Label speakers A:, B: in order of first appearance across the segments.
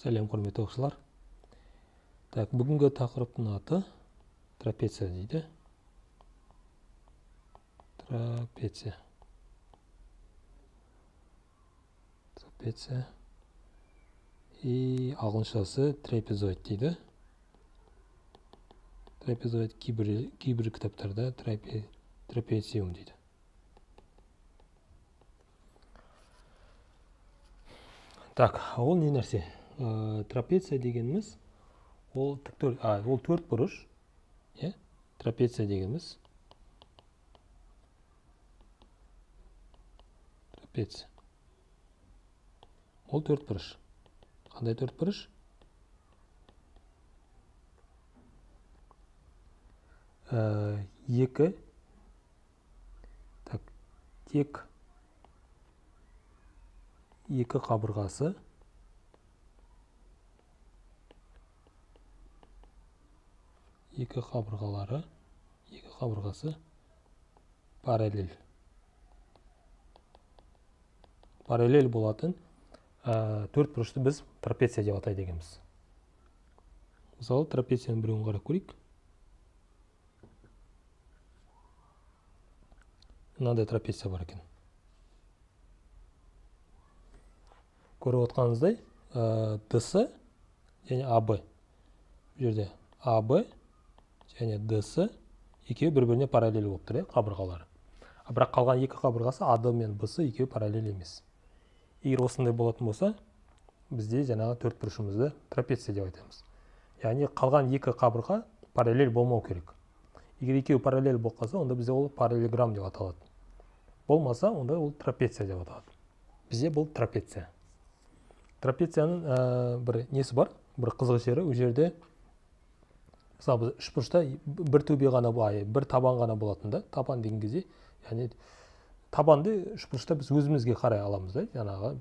A: сәлем құрметті оқушылар. Так бүгінгі тақырыптың аты трапеция дейді. Трапеция. Трапеция. И ағылшыншасы трапезоид дейді. Трапезоид кейбір кітаптарда трапециум дейді. Так ол не нәрсе? Ә, трапеция дегеніміз ол тіктөр а ол төрт бұрыш иә? Трапеция дегеніміз трапеция. Ол төрт бұрыш. Қандай төрт бұрыш? Ә, екі. Так тек екі қабырғасы. Екі қабырғалары екі қабырғасы параллель. Параллель болатын ә, төрт бұрышты біз трапеция деп атайды екенбіз. Мысалы трапецияның біреуін қарап көрейік. Мынандай трапеция бар екен. Көріп отқаныңыздай ә, дс және аб бұл жерде аб және дс екеуі бір біріне параллель болып тұр иә қабырғалары. Бірақ қалған екі қабырғасы ад мен бс екеуі параллель емес. Егер осындай болатын болса бізде жаңағы төрт бұрышымызды трапеция деп айтамыз. Яғни қалған екі қабырға параллель болмау керек. Егер екеуі параллель болып қалса онда бізде ол параллелограмм деп аталады. Болмаса онда ол трапеция деп аталады. Бізде бұл трапеция. Трапецияның ә, бір несі бар? Бір қызық жері ол жерде мысалы біз үшбұрышта бір төбе ғана былай бір табан ғана болатын да. Табан деген кезде яғни табанды үшбұрышта біз өзімізге қарай аламыз да. Жаңағы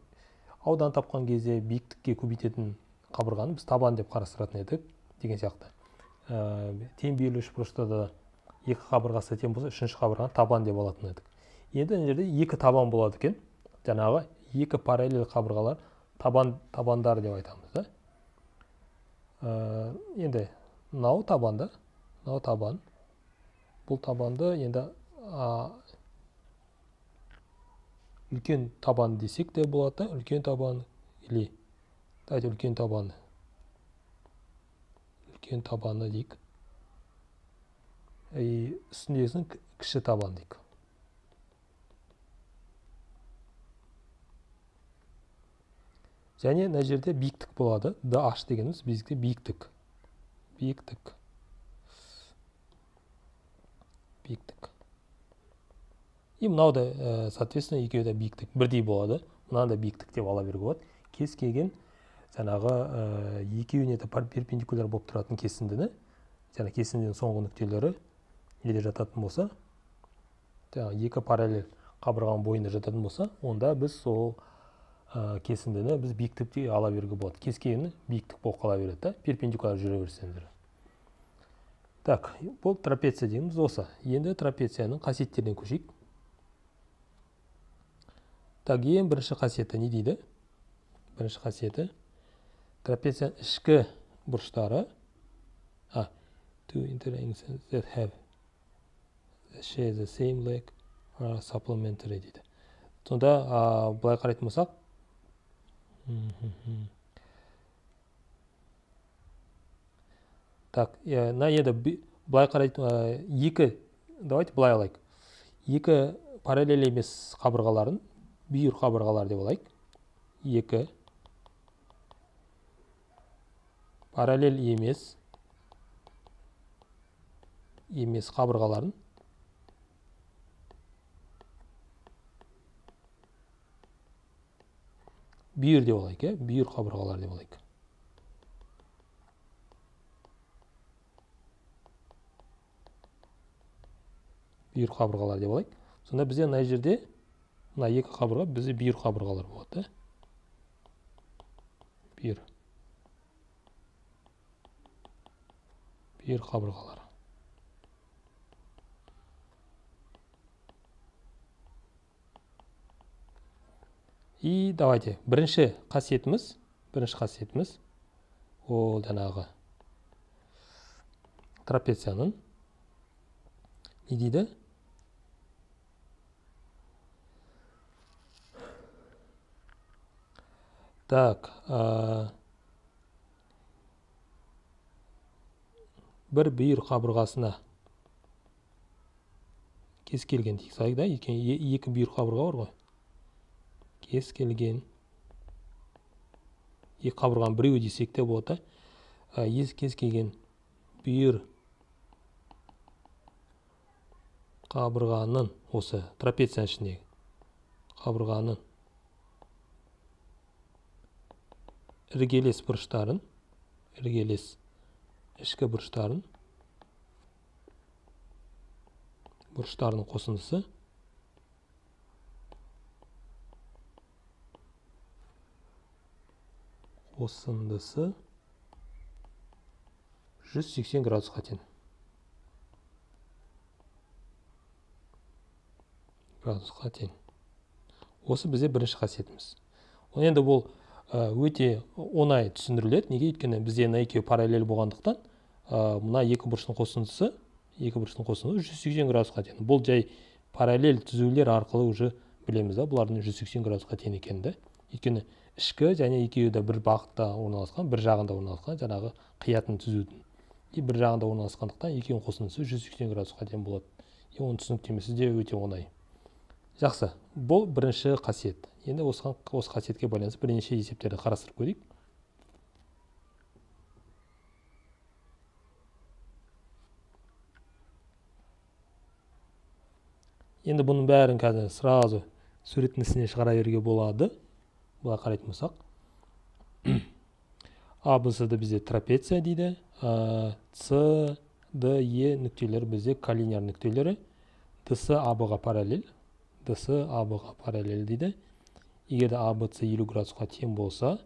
A: аудан тапқан кезде биіктікке көбейтетін қабырғаны біз табан деп қарастыратын едік деген сияқты. Ә, тең бүйірлі үшбұрышта да екі қабырғасы тең болса үшінші қабырғаны табан деп алатын едік. Енді мына жерде екі табан болады екен. Жаңағы екі параллель қабырғалар табан табандар деп айтамыз да. Ә, енді мынау табан да мынау табан бұл табанды енді а, үлкен табан десек те болады да үлкен табан или давайте үлкен табаны үлкен табаны дейік и үстіндегісін кіші табан дейік және мына жерде биіктік болады dh дегеніміз бізде биіктік биіктік биіктік и мынау да ә, соответственно екеуі де биіктік. Бірдей болады. Мынаны да биіктік деп ала беруге болады. Кез келген жаңағы ә, екеуіне де перпендикуляр болып тұратын кесіндіні жаңағы кесіндінің соңғы нүктелері неде жататын болса жаңағы екі параллель қабырғаның бойында жататын болса онда біз сол ә, кесіндіні біз биіктік те ала беруге болады. Кескені биіктік болып қала береді да. Перпендикуляр жүре берсеңіздер так бұл трапеция дейміз. Осы. Енді трапецияның қасиеттеріне көшейік. Так ең бірінші қасиеті не дейді? Бірінші қасиеті трапецияның ішкі бұрыштары. А two that have share the same leg are supplementary дейді. Сонда былай қарайтын болсақ так мына енді былай қарайтын екі давайте былай алайық. Екі параллель емес қабырғаларын бүйір қабырғалар деп алайық. Екі параллель емес емес қабырғаларын бүйір деп алайық иә бүйір қабырғалар деп алайық бүйір қабырғалар деп алайық сонда бізде мына жерде мына екі қабырға бізде бүйір қабырғалар болады да бүйір бүйір қабырғалар и давайте бірінші қасиетіміз бірінші қасиетіміз ол жаңағы трапецияның не дейді? Так бір бүйір қабырғасына кез келген дей салайық да екі бүйір қабырға бар ғой. Кез келген екі қабырғаның біреуі десек те болады да. Кез келген бүйір қабырғаның осы трапецияның ішіндегі қабырғаның іргелес бұрыштарын іргелес ішкі бұрыштарын бұрыштарының қосындысы қосындысы 180 градусқа тең. Градусқа тең. Осы бізде бірінші қасиетіміз. Енді бұл өте оңай түсіндіріледі. Неге? Өйткені бізде мына екеуі параллель болғандықтан мына екі бұрыштың қосындысы екі бұрыштың қосындысы жүз сексен градусқа тең. Бұл жай параллель түзулер арқылы уже білеміз да бұлардың жүз сексен градусқа тең екенін да өйткені ішкі және екеуі де бір бағытта орналасқан бір жағында орналасқан жаңағы қиятын түзудің. И бір жағында орналасқандықтан екеуінің қосындысы жүз сексен градусқа тең болады. И оның түсініктемесі де өте оңай. Жақсы. Бұл бірінші қасиет. Енді осыған осы қасиетке байланысты бірнеше есептерді қарастырып көрейік. Енді бұның бәрін қазір сразу суреттің ісіне шығара беруге болады. Былай қарайтын болсақ а б д бізде трапеция дейді. С д е нүктелері бізде коллинияр нүктелері. Дс аб ға параллель. Дс аб ға параллель дейді. Егер де а б с елу градусқа тең болса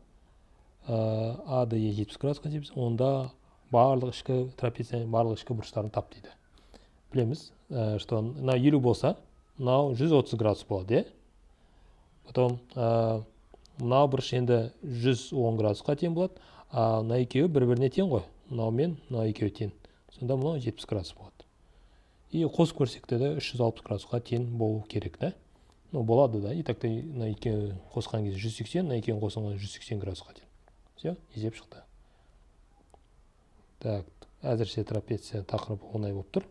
A: а д е жетпіс градусқа тең онда барлық ішкі трапецияның барлық ішкі бұрыштарын тап дейді. Білеміз что мына елу болса мынау 130 градус болады иә потом мынау бұрыш енді 110 градусқа тең болады а мына екеуі бір біріне тең ғой. Мынау мен мынау екеуі тең. Сонда мынау 70 градус болады. И қосып көрсек те 360 градусқа тең болу керек та. Ну болады да. И так та мына екеуін қосқан кезде 180 мына екеуін қосқан 180 градусқа тең. Все есеп шықты. Так әзірше трапеция тақырыбы оңай болып тұр.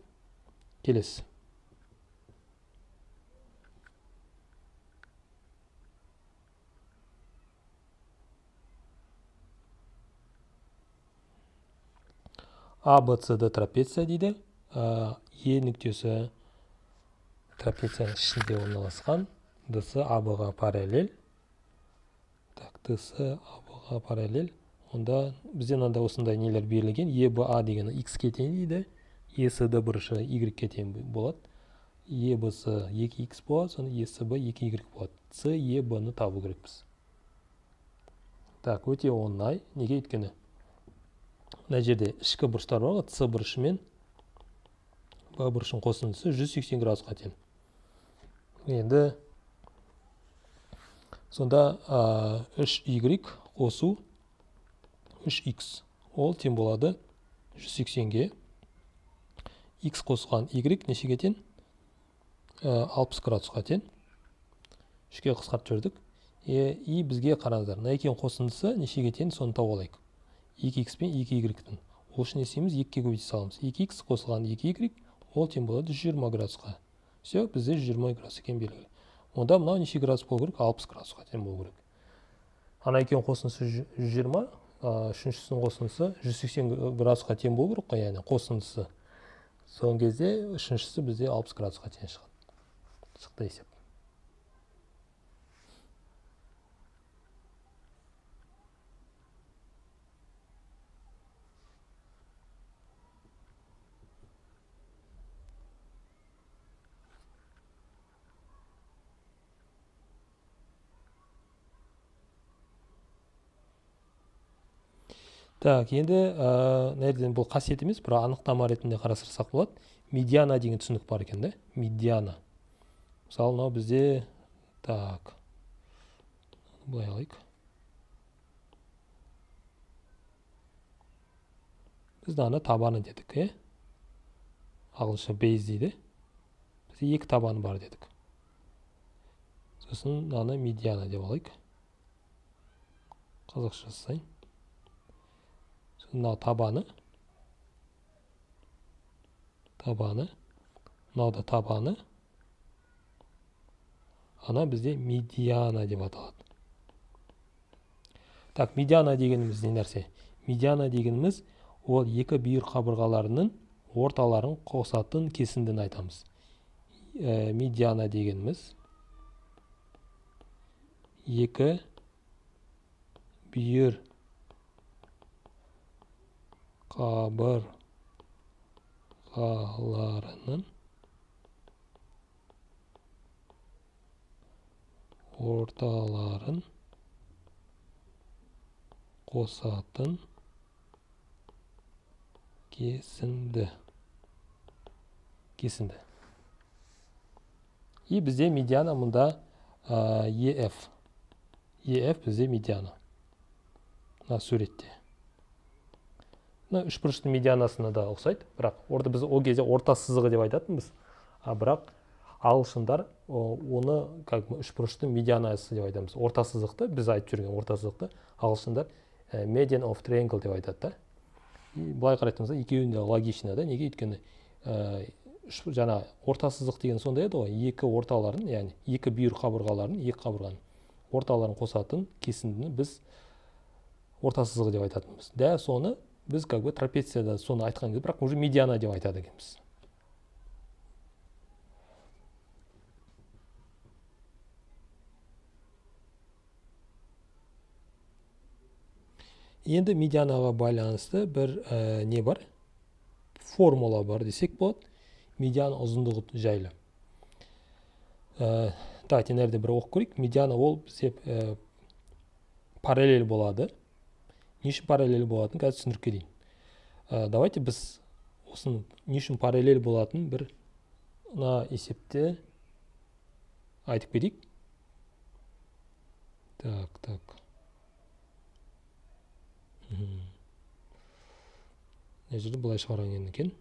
A: Келесі. А б с трапеция дейді е нүктесі трапецияның ішінде орналасқан дс аб ға параллель так дс аб ға параллель онда бізде мынандай осындай нелер берілген еба деген х-ке тең дейді есд бұрышы y-ге тең болады ебс 2х болады соны есб 2y болады с еб-ны табу керекпіз так өте оңай неге өйткені мына жерде ішкі бұрыштар бар ғой с бұрышы мен б бұрышының қосындысы 180 градусқа тең. Енді сонда үш y қосу үш x ол тең болады 180-ге x қосылған y нешеге тең? Алпыс градусқа тең. Үшке қысқартып жібердік. И бізге қараңыздар мына екеуінің қосындысы нешеге тең соны тауып алайық. Екі икс пен екі y-тің ол үшін не істейміз екіге көбейте саламыз. Екі икс қосылған екі y ол тең болады жүз жиырма градусқа. Все бізде жүз жиырма градус екені белгілі. Онда мынау неше градус болу керек? алпыс градусқа тең болу керек. Ана екеуінің қосындысы жүз жиырма үшіншісінің қосындысы жүз сексен градусқа тең болу керек қой яғни қосындысы. Кезде үшіншісі бізде алпыс градусқа тең шығады. Шықты есеп. Так енді жерден бұл қасиет емес бірақ анықтама ретінде қарастырсақ болады. Медиана деген түсінік бар екен да медиана. Мысалы мынау бізде так былай алайық. Біз мынаны табаны дедік иә ағылшынша бейз дейді. Бізде екі табаны бар дедік. Сосын мынаны медиана деп алайық. Қазақша жасайын мынау табаны. Табаны. Мынау да табаны. Ана бізде медиана деп аталады. Так медиана дегеніміз не нәрсе? Медиана дегеніміз ол екі бүйір қабырғаларының орталарын қосатын кесіндіні айтамыз. Ә, медиана дегеніміз екі бүйір қабырғаларының орталарын қосатын кесінді кесінді и бізде медиана мұнда ef ef бізде медиана мына суретте мына үшбұрыштың медианасына да ұқсайды бірақ орда біз ол кезде орта сызығы деп айтатынбыз а бірақ ағылшындар оны как бы үшбұрыштың медианасы деп айтамыз. Орта сызықты біз айтып жүрген орта сызықты ағылшындар median of triangle деп айтады да. Былай қарайтын болсақ екеуі де логично да неге? Өйткені ә, жаңа орта сызық деген сондай еді ғой екі орталарын яғни екі бүйір қабырғаларын екі қабырғаның орталарын қосатын кесіндіні біз орта сызығы деп айтатынбыз. Дәл соны біз как бы трапецияда соны айтқан кезде бірақ уже медиана деп айтады екенбіз. Енді медианаға байланысты бір ә, не бар? Формула бар десек болады. Медиана ұзындығы жайлы. Ә, давайте мына бір оқып көрейік. Медиана ол бізде ә, параллель болады. Не үшін параллель болатынын қазір түсіндіріп кетейін. Ә, давайте біз осының не үшін параллель болатынын бір мына есепте айтып кетейік. Так так. Мына жерде былай шығарған екен.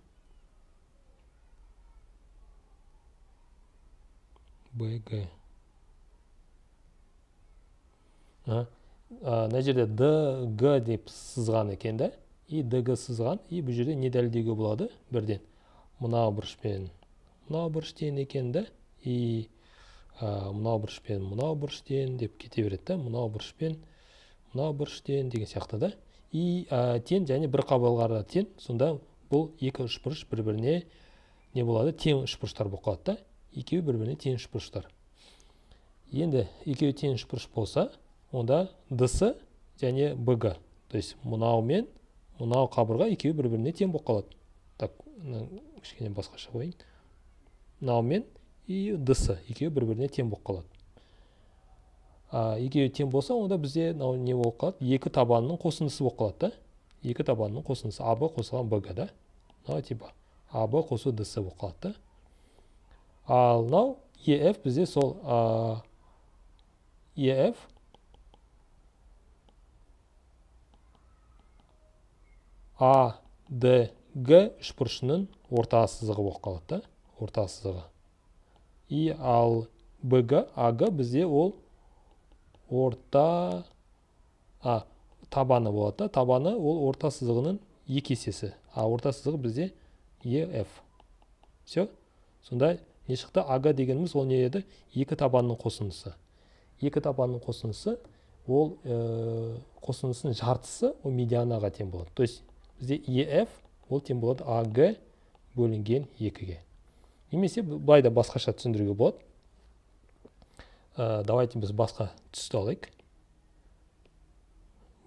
A: Бг мына жерде дг деп сызған екен да и дг сызған. И бұл жерде не дәлелдеуге болады? Бірден. Мынау бұрышпен мынау бұрыш тең екен да и мынау бұрышпен мынау бұрыш тең деп кете береді да мынау бұрышпен мынау бұрыш тең деген сияқты да. И ә, тең және бір қабырғалары тең сонда бұл екі үшбұрыш бір біріне не болады? Тең үшбұрыштар болып қалады да. Екеуі бір біріне тең үшбұрыштар. Енді екеуі тең үшбұрыш болса онда дс және бг. То есть мынау мен мынау қабырға екеуі бір біріне тең болып қалады. Так кішкене басқаша қояйын. Мынау мен и дс екеуі бір біріне тең болып қалады. Екеуі тең болса онда бізде мынау не болып қалады? Екі табанның қосындысы болып қалады да. Екі табанның қосындысы аб қосылған бг да. Мынау типа аб қосу дс болып қалады да. Ал мынау еф бізде сол еф а д г үшбұрышының орта сызығы болып қалады да орта сызығы. И ал бг аг бізде ол орта а табаны болады да табаны ол орта сызығының екі есесі. А орта сызығы бізде еф все сонда не шықты? Ага дегеніміз ол не еді? Екі табанның қосындысы. Екі табанның қосындысы ол ә, қосындысының жартысы ол медианаға тең болады. То есть бізде еф ол тең болады аг бөлінген екіге. Немесе былай да басқаша түсіндіруге болады. Ә, давайте біз басқа түсті алайық.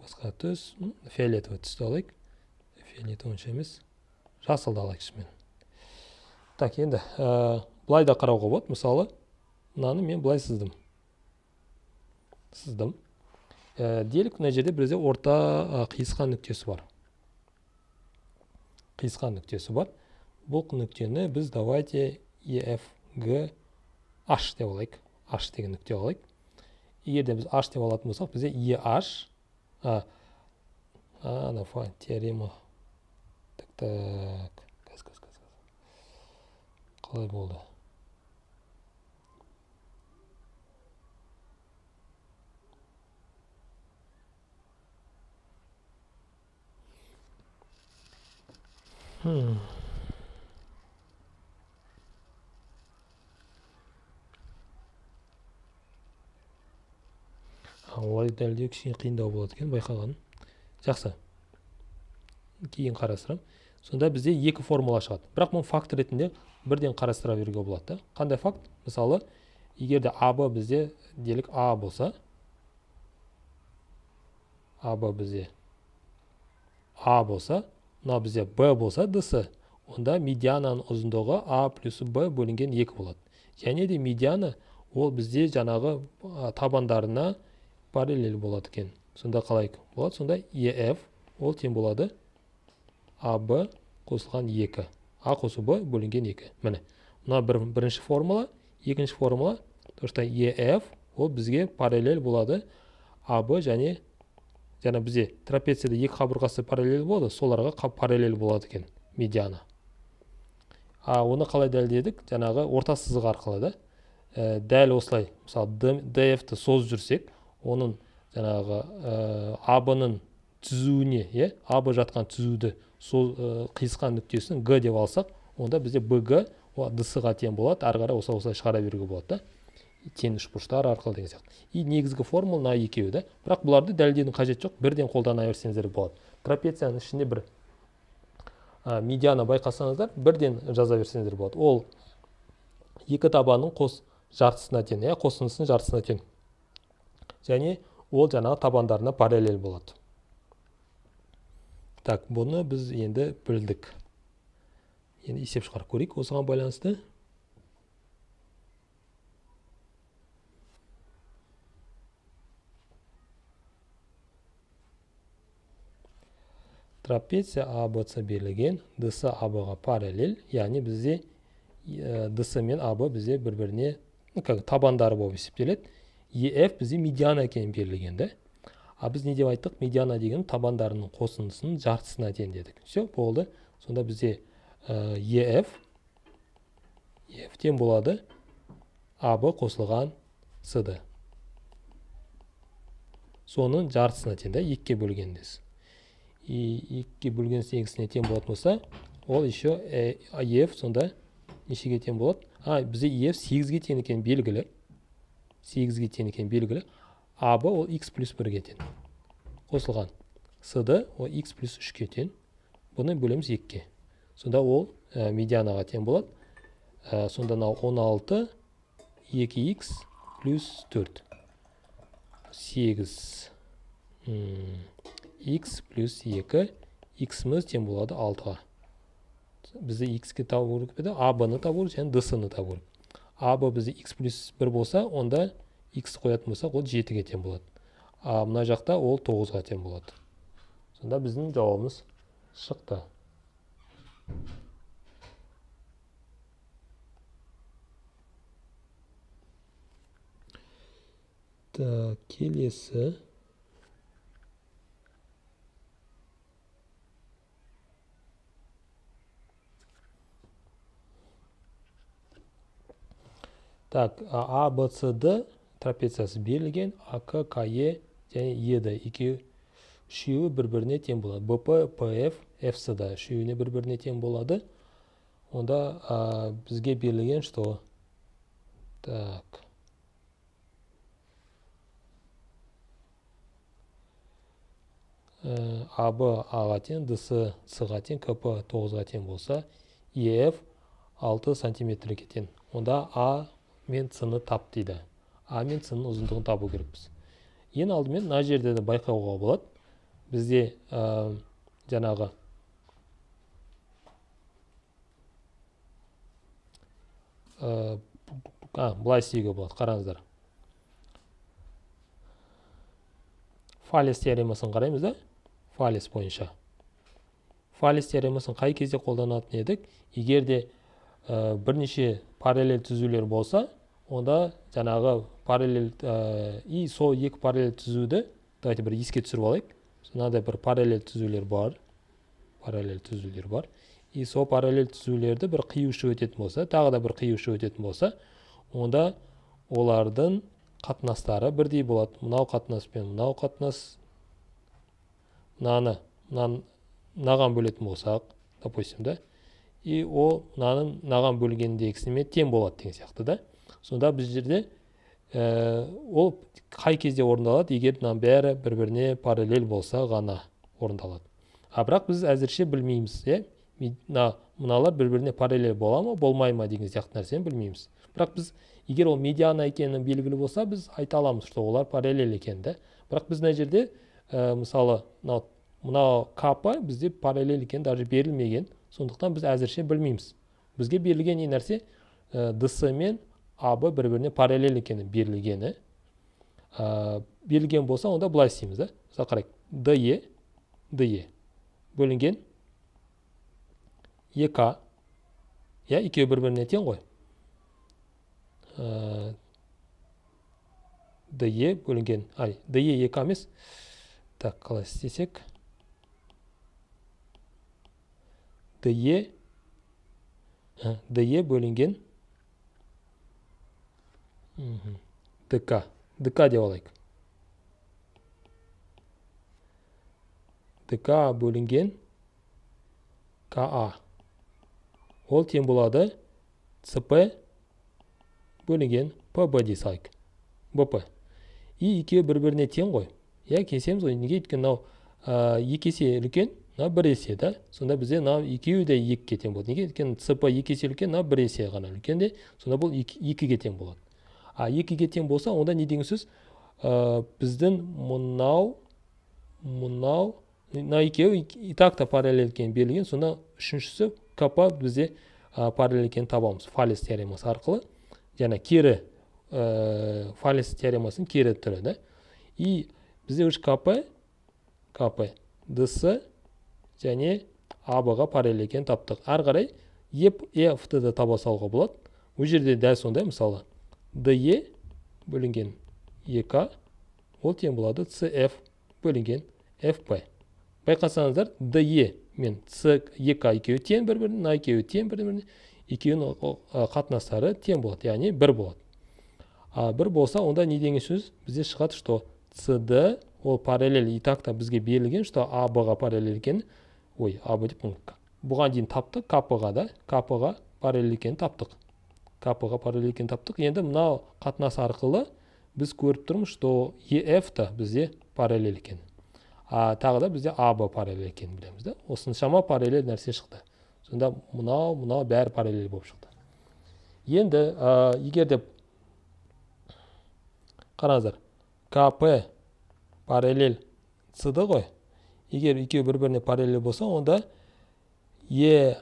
A: Басқа түс фиолетовый түсті алайық. Фиолетовый онша емес. Жасылды алайық так енді ә, былай да қарауға болады. Мысалы мынаны мен былай сыздым. Сыздым. Ә, делік мына жерде бізде орта қиысқан нүктесі бар. Қиысқан нүктесі бар. Бұл нүктені біз давайте ефг h деп алайық. H деген нүкте алайық. Егер де біз h деп алатын болсақ бізде eh а анау теорема. Так қазір қалай болды? Hmm. олай дәлелдеу кішкене қиындау болады екен байқағаным жақсы. Кейін қарастырамын сонда бізде екі формула шығады. Бірақ мұны факт ретінде бірден қарастыра беруге болады да. Қандай факт? Мысалы егер де аб бізде делік а болса аб бізде а болса мынау бізде б болса дс онда медиананың ұзындығы а плюс б бөлінген екі болады. Және де медиана ол бізде жаңағы табандарына параллель болады екен. Сонда қалай болады? Сонда ef ол тең болады. Аб қосылған 2 а қосу б бөлінген 2 міне мына бір, бірінші формула екінші формула. То что ef ол бізге параллель болады. Аб және жаңа бізде трапецияда екі қабырғасы параллель болады соларға параллель болады екен медиана. А оны қалай дәлелдедік? Жаңағы орта сызық арқылы да. Ә, дәл осылай мысалы df-ті созып жүрсек оның жаңағы ә, аб-ның түзуіне иә аб жатқан түзуді сол ә, қиысқан нүктесін г деп алсақ онда бізде бг дс-ға тең болады ары қарай осылай осылай шығара беруге болады да. Тең үшбұрыштар арқылы деген сияқты. И негізгі формула мына екеуі да бірақ бұларды дәлелдеудің қажеті жоқ. Бірден қолдана берсеңіздер болады. Трапецияның ішінде бір ә, медиана байқасаңыздар бірден жаза берсеңіздер болады. Ол екі табанның қос жартысына тең иә қосындысының жартысына тең. Және ол жаңағы табандарына параллель болады. Так бұны біз енді білдік. Енді есеп шығарып көрейік. Осыған байланысты трапеция абц берілген дс абға параллель яғни бізде дс мен аб бізде бір біріне табандары болып есептеледі. Ef бізде медиана екені берілген да а біз не деп айттық? Медиана деген табандарының қосындысының жартысына тең дедік. Все болды. Сонда бізде ef ef тең болады. Аб қосылған сд соның жартысына тең да екіге бөлгендес и екіге бөлген сегізіне тең болатын болса ол еще ef сонда нешеге тең болады а бізде ef сегізге тең екені белгілі. Сегізге тең екені белгілі. Аб ол x плюс бірге тең. Қосылған. Сд ол x плюс үшке тең. Бұны бөлеміз екіге. Сонда ол ә, медианаға тең болады ә, сонда мынау он алты екі х плюс төрт. Сегіз x плюс екі. Xіміз тең болады алтыға. Бізде x-ке табу керек еді аб ны табу және дс ны табу керек а б бізде x плюс бір болса онда x қоятын болсақ ол жетіге тең болады. А мына жақта ол тоғызға тең болады. Сонда біздің жауабымыз шықты. Так келесі. Так а б с д трапециясы берілген ак ке және ед екеуі үшеуі бір біріне тең болады. Бп пф фсд үшеуіне бір біріне тең болады. Онда а, бізге берілген что? Так. Аб аға тең дс сға тең кп тоғызға тең болса еф алты сантиметрге тең. Онда а мен ны тап дейді. А мен ның ұзындығын табу керекпіз. Ең алдымен мына жерде де байқауға болады. Бізде ә, жаңағы ә, а, былай істеуге болады қараңыздар. Фалес теоремасын қараймыз да? Фалес бойынша. Фалес теоремасын қай кезде қолданатын едік? Егер де ә, бірнеше параллель түзулер болса онда жаңағы параллель ә, и сол екі параллель түзуді давайте бір еске түсіріп алайық. Мынандай бір параллель түзулер бар параллель түзулер бар. И сол параллель түзулерді бір қиюшы өтетін болса тағы да бір қиюшы өтетін болса онда олардың қатынастары бірдей болады мынау қатынас пен мынау қатынас мынаны мынаған бөлетін болсақ допустим да? И ол мынаның мынаған бөлгендегісіне тең болады деген сияқты да. Сонда біз жерде ә, ол қай кезде орындалады? Егер мынаның бәрі бір біріне параллель болса ғана орындалады. А бірақ біз әзірше білмейміз иә? Мына мыналар бір біріне параллель бола ма болмай ма деген сияқты нәрсені білмейміз. Бірақ біз егер ол медиана екені белгілі болса біз айта аламыз что олар параллель екен да. Бірақ біз мына жерде ә, мысалы мынау мынау капа бізде параллель екені даже берілмеген. Сондықтан біз әзірше білмейміз. Бізге берілген не нәрсе? Ә, дс мен аб бір біріне параллель екені берілгені. Ә, берілген болса онда былай істейміз да? Мысалы қарайық. де де бөлінген ек иә екеуі бір біріне тең ғой. Ә, де бөлінген ай де екі емес. Так қалай істесек? Де де бөлінген. Дк дк деп алайық дк бөлінген. Ка ол тең болады. Цп бөлінген. Пб дей салайық бп и екеуі бір біріне тең ғой. Иә келісеміз ғой. Неге өйткені мынау екі есе үлкен мынау бір есе да? Сонда бізде мынау екеуі де екіге тең болады. Неге? Өйткені цп екі есе үлкен мынау бір есе ғана үлкен де сонда бұл екіге тең болады. А екіге тең болса онда не деген сөз? Ә, біздің мынау мынау мына екеуі и так та параллель екені берілген. Сонда үшіншісі кп бізде ә, параллель екенін табамыз. Фалес теоремасы арқылы. Және кері ә, фалес теоремасының кері түрі да? И бізде үш кп кп дс және аб ға параллель екенін таптық. Әрі қарай ф да таба салуға болады. Ол жерде дәл сондай мысалы де бөлінген ек ол тең болады cf бөлінген fp байқасаңыздар де мен с ек екеуі тең бір біріне мына екеуі тең бір біріне екеуінің қатынастары тең болады яғни бір болады. А бір болса онда не деген сөз? Бізде шығады что cd ол параллель и так та бізге берілген что аб ға параллель екен ой аб бұған дейін таптық кп ға да кп ға параллель екенін таптық. Капыға параллель екенін таптық. Енді мынау қатынас арқылы біз көріп тұрмыз что еф та бізде параллель екен. А тағы да бізде аб параллель екенін білеміз да. Осыншама параллель нәрсе шықты. Сонда мынау мынау бәрі параллель болып шықты. Енді ә, егер деп қараңыздар кп параллель цд ғой. Егер екеуі бір біріне параллель болса онда е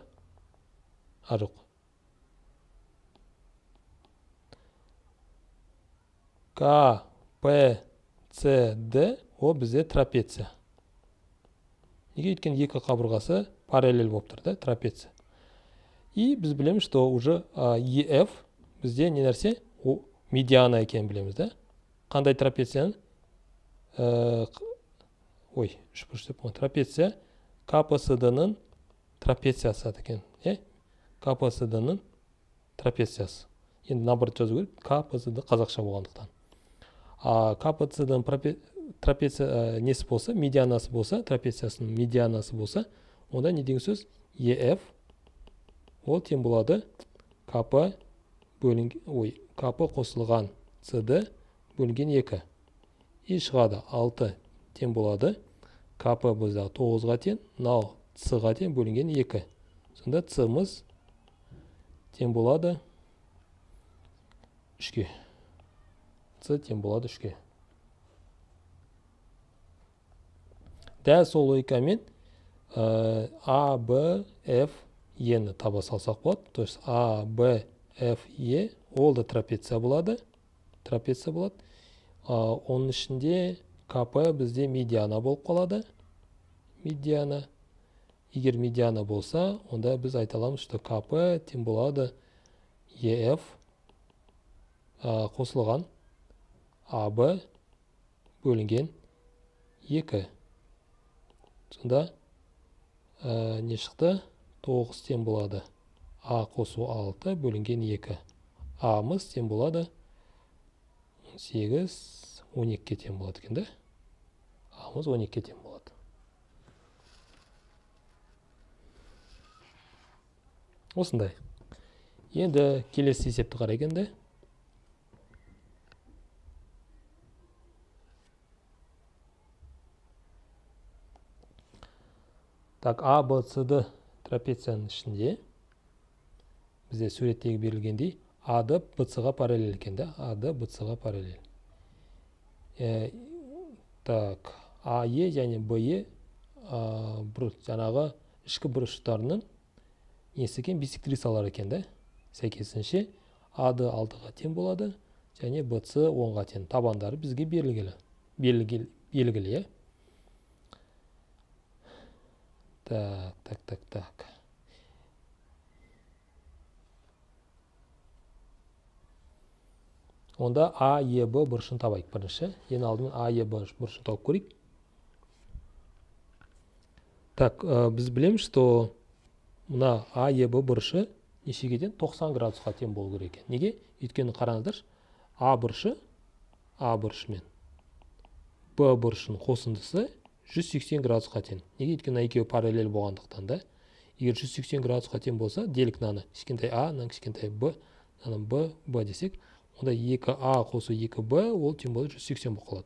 A: а жоқ К, П, С, Д ол бізде трапеция неге өйткені екі қабырғасы параллель болып тұр да трапеция и біз білеміз что уже еф бізде не нәрсе медиана екенін білеміз да? Қандай трапецияны ой үшбұрыш деп трапеция кпсд ның трапециясы екен иә кпсд ның трапециясы. Енді наоборот жазу керек. Кпсд қазақша болғандықтан. А кпцдың трапеция ә, несі болса? Медианасы болса трапециясының медианасы болса онда не деген сөз? Еф ол тең болады кп бөлінген ой кп қосылған цд бөлінген екі. И шығады алты. Тең болады. Кп біздағы тоғызға тең мынау ға тең бөлінген екі. Сонда цмыз тең болады үшке. С тең болады үшке. Дәл сол логикамен ә, а б ф ені таба салсақ болады. То а б ф е ол да трапеция болады. Трапеция болады. Оның ішінде кп бізде медиана болып қалады. Медиана. Егер медиана болса онда біз айта аламыз что кп тең болады ә, қосылған. аб бөлінген екі. Сонда ә, не шықты? 9 тең болады. а қосу 6 бөлінген 2 амыз тең болады 8 12-ке тең болады екен да? Амыз 12-ке тең болады осындай. Енді келесі есепті қарайық енді так а б с д трапецияның ішінде бізде суреттегі берілгендей ады бцға параллель екен да ады бцға параллель. Ә, так. Ае және бе жаңағы ішкі бұрыштарының несі екен? Бисектрисалар екен да сәйкесінше. Ады алтыға тең болады және бц онға тең. Табандары бізге берілгелі белгілі иә так так так так. Онда а е б бұрышын табайық бірінші. Ең алдымен а е б бұрышын тауып көрейік. Так ә, біз білеміз что мына а е б бұрышы нешеге тең 90 градусқа тең болу керек екен. Неге? Өйткені қараңыздаршы а бұрышы а бұрышы мен. Б бұрышының қосындысы 180 градусқа тең. Неге? Өйткені мына екеуі параллель болғандықтан да. Егер 180 градусқа тең болса делік мынаны кішкентай а мынаны кішкентай б мынаны б б десек онда екі а қосу екі б ол тең болады 180 болып қалады.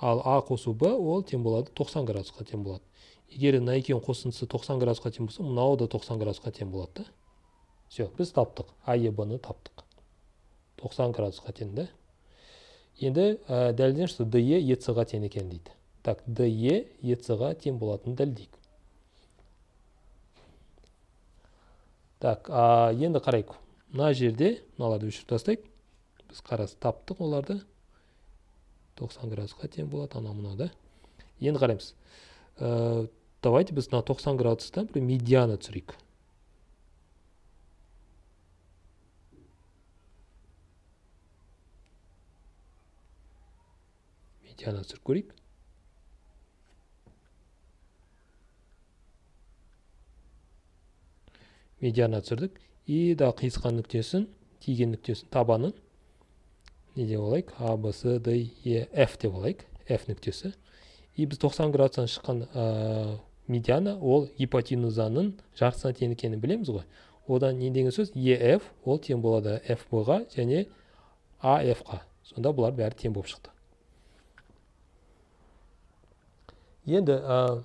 A: Ал а қосу б ол тең болады 90 градусқа тең болады. Егер мына екеуінің қосындысы 90 градусқа тең болса мынау да 90 градусқа тең болады да. Все біз таптық. А е б ны таптық. 90 градусқа тең да. Енді ә, дәлелден что де ец ға тең екен дейді. Так де ец ға тең болатынын дәлелдейік. Так а, енді қарайық. Мына жерде мыналарды өшіріп тастайық. Біз қарас таптық оларды. 90 градусқа тең болады анау мынау да. Енді қараймыз. Ә, давайте біз мына 90 градустан бір медиана түсірейік медиана түсіріп көрейік медиана түсірдік и да қиысқан нүктесін тиген нүктесін табанын. Не деп алайық а б с д е ф деп алайық f нүктесі. И біз 90 градустан шыққан медиана ол гипотенузаның жартысына тең екенін білеміз ғой. Одан не деген сөз? Еф ол тең болады. Фб ға және аф қа. Сонда бұлар бәрі тең болып шықты. Енді ә,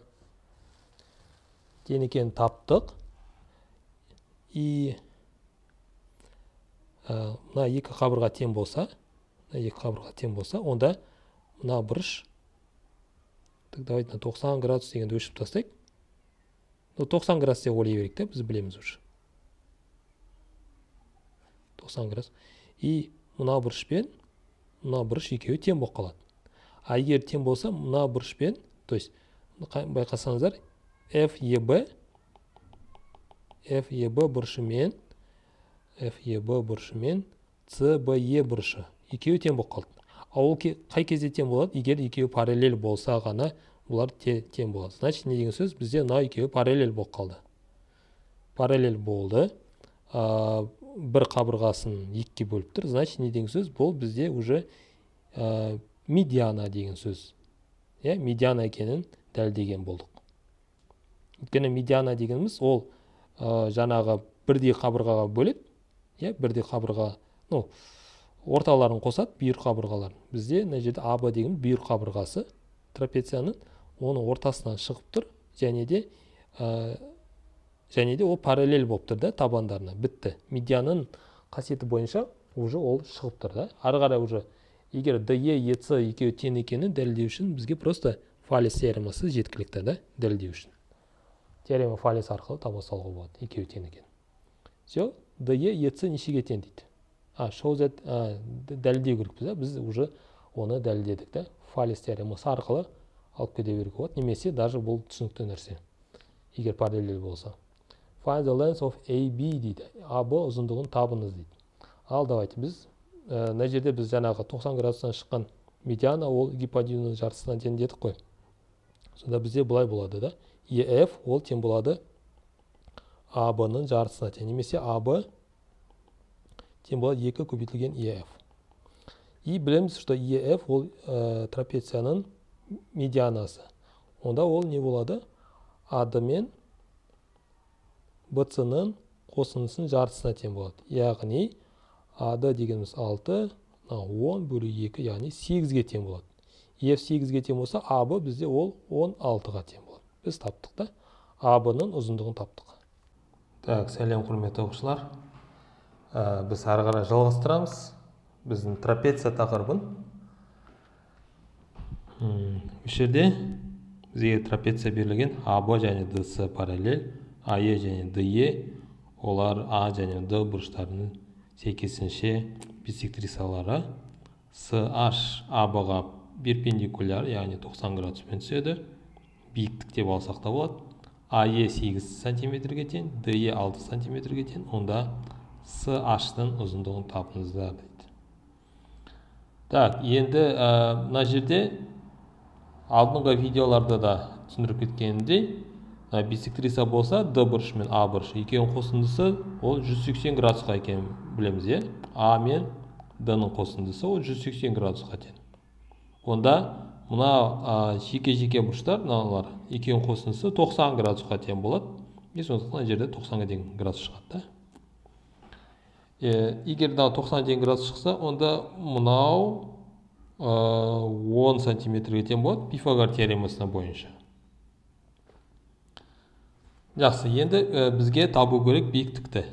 A: тең екенін таптық. И мына екі қабырға тең болса мына екі қабырға тең болса онда мына бұрыш так давайте 90 градус дегенді өшіріп тастайық. Ну 90 градус деп ойлай берейік та біз білеміз уже. 90 градус. И мына бұрыш пен мына бұрыш екеуі тең болып қалады. А егер тең болса мына бұрышпен то есть байқасаңыздар феб FEB бұрышымен FEB бұрышымен CBE бұрышы. Екеуі тең болып қалды. Ол қай кезде тең болады? Егер екеуі параллель болса ғана бұлар тең болады. Значит не деген сөз? Бізде мынау екеуі параллель болып қалды. Параллель болды. Ә, бір қабырғасын екіге бөліп тұр. Значит не деген сөз? Бұл бізде уже ә, медиана деген сөз. Иә медиана екенін дәлелдеген болдық. Өйткені медиана дегеніміз ол ә, жаңағы бірдей қабырғаға бөледі иә бірдей қабырға ну орталарын қосады бүйір қабырғалар бізде мына жерде аб деген бүйір қабырғасы трапецияның оның ортасынан шығып тұр және де ә, және де ол параллель болып тұр да табандарына. Бітті. Медианың қасиеті бойынша уже ол шығып тұр да. Ары қарай уже егер де ец екеуі тең екенін дәлелдеу үшін бізге просто фалес теоремасы жеткілікті да дәлелдеу үшін. Теорема фалес арқылы таба салуға болады екеуі тең екен. Все де ец нешеге тең дейді? Шоу зет дәлелдеу керекпіз да? Біз уже оны дәлелдедік та фалес теоремасы арқылы алып кете беруге болады. Немесе даже бұл түсінікті нәрсе егер параллель болса. Find the length of ab дейді. Аб ұзындығын табыңыз дейді. Ал давайте біз мына жерде біз жаңағы 90 градустан шыққан медиана ол гипотенуза жартысына тең дедік қой. Сонда бізде былай болады да? Ef ол тең болады аб ның жартысына тең немесе аб тең болады екі көбейтілген ef и білеміз что ef ол ә, трапецияның медианасы. Онда ол не болады? Ад мен бц ның қосындысының жартысына тең болады. Яғни ад дегеніміз алты он бөлу екі яғни сегізге тең болады. Ef сегізге тең болса аб бізде ол он алтыға тең болады. Біз таптық та. Аб ның ұзындығын таптық. Так сәлем құрметті оқушылар. Ә, біз ары қарай жалғастырамыз. Біздің трапеция тақырыбын. Осы жерде бізге трапеция берілген аб және дс параллель ае және де олар а және д бұрыштарының сәйкесінше бисектрисалары sh аб-ға перпендикуляр яғни 90 градуспен түседі. Биіктік деп алсақ та болады. Ае 8 сантиметрге тең де 6 сантиметрге тең. Онда sh-ның ұзындығын табыңыздар дейді так енді мына жерде алдыңғы видеоларда да түсіндіріп кеткенімдей бисектриса болса д бұрышы мен а бұрышы екеуінің қосындысы ол 180 градусқа екенін білеміз иә? А мен д ның қосындысы ол 180 градусқа тең. Онда мына жеке жеке бұрыштар мыналар екеуінің қосындысы 90 градусқа тең болады. И сондықтан мына жерде 90-ға тең градус шығады да. Егер мынау 90 тең градус шықса онда мынау 10 сантиметрге тең болады пифагор теоремасына бойынша. Жақсы енді бізге табу керек биіктікті.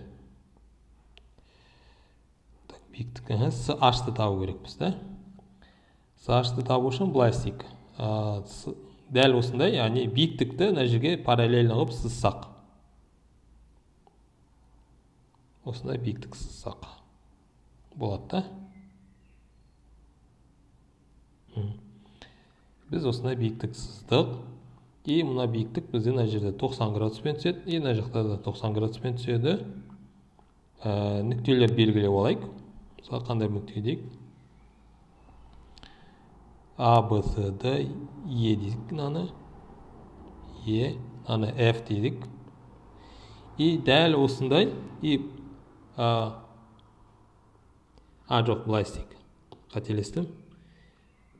A: Биіктік с ашты табу керекпіз да. С табу үшін былай істейік. Дәл осындай яғни биіктікті мына жерге параллельно қылып сызсақ. Осындай биіктік сызсақ болады да. Біз осындай биіктік сыздық и мына биіктік бізде мына жерде 90 градуспен түседі и мына жақта да 90 градуспен түседі. Ә, нүктелер белгілеп алайық. Мысалы қандай нүкте дейік? А б с д е дейік мынаны. Е мынаны f дедік и дәл осындай и а, жоқ былай істейік қателестім.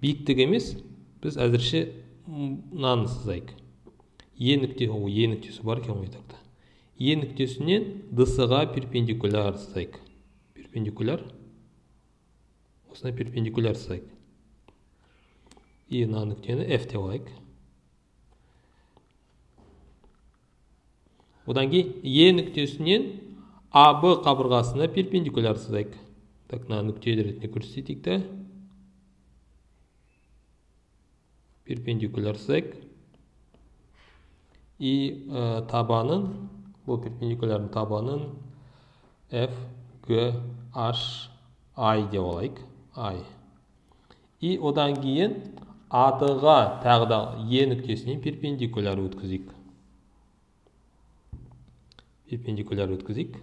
A: Биіктік емес біз әзірше мынаны сызайық е нүкте о е нүктесі бар екен ғой тақта. Е нүктесінен дс ға перпендикуляр сызайық. Перпендикуляр? Осындай перпендикуляр сызайық. И мына нүктені f деп алайық одан кейін е нүктесінен аб қабырғасына перпендикуляр сызайық. Так мына нүкте ретінде көрсетейік та. Перпендикуляр сызайық. И ә, табанын бұл перпендикулярның табанын f g h i деп алайық. I. И одан кейін адыға тағы да е нүктесінен перпендикуляр өткізейік. Перпендикуляр өткізейік.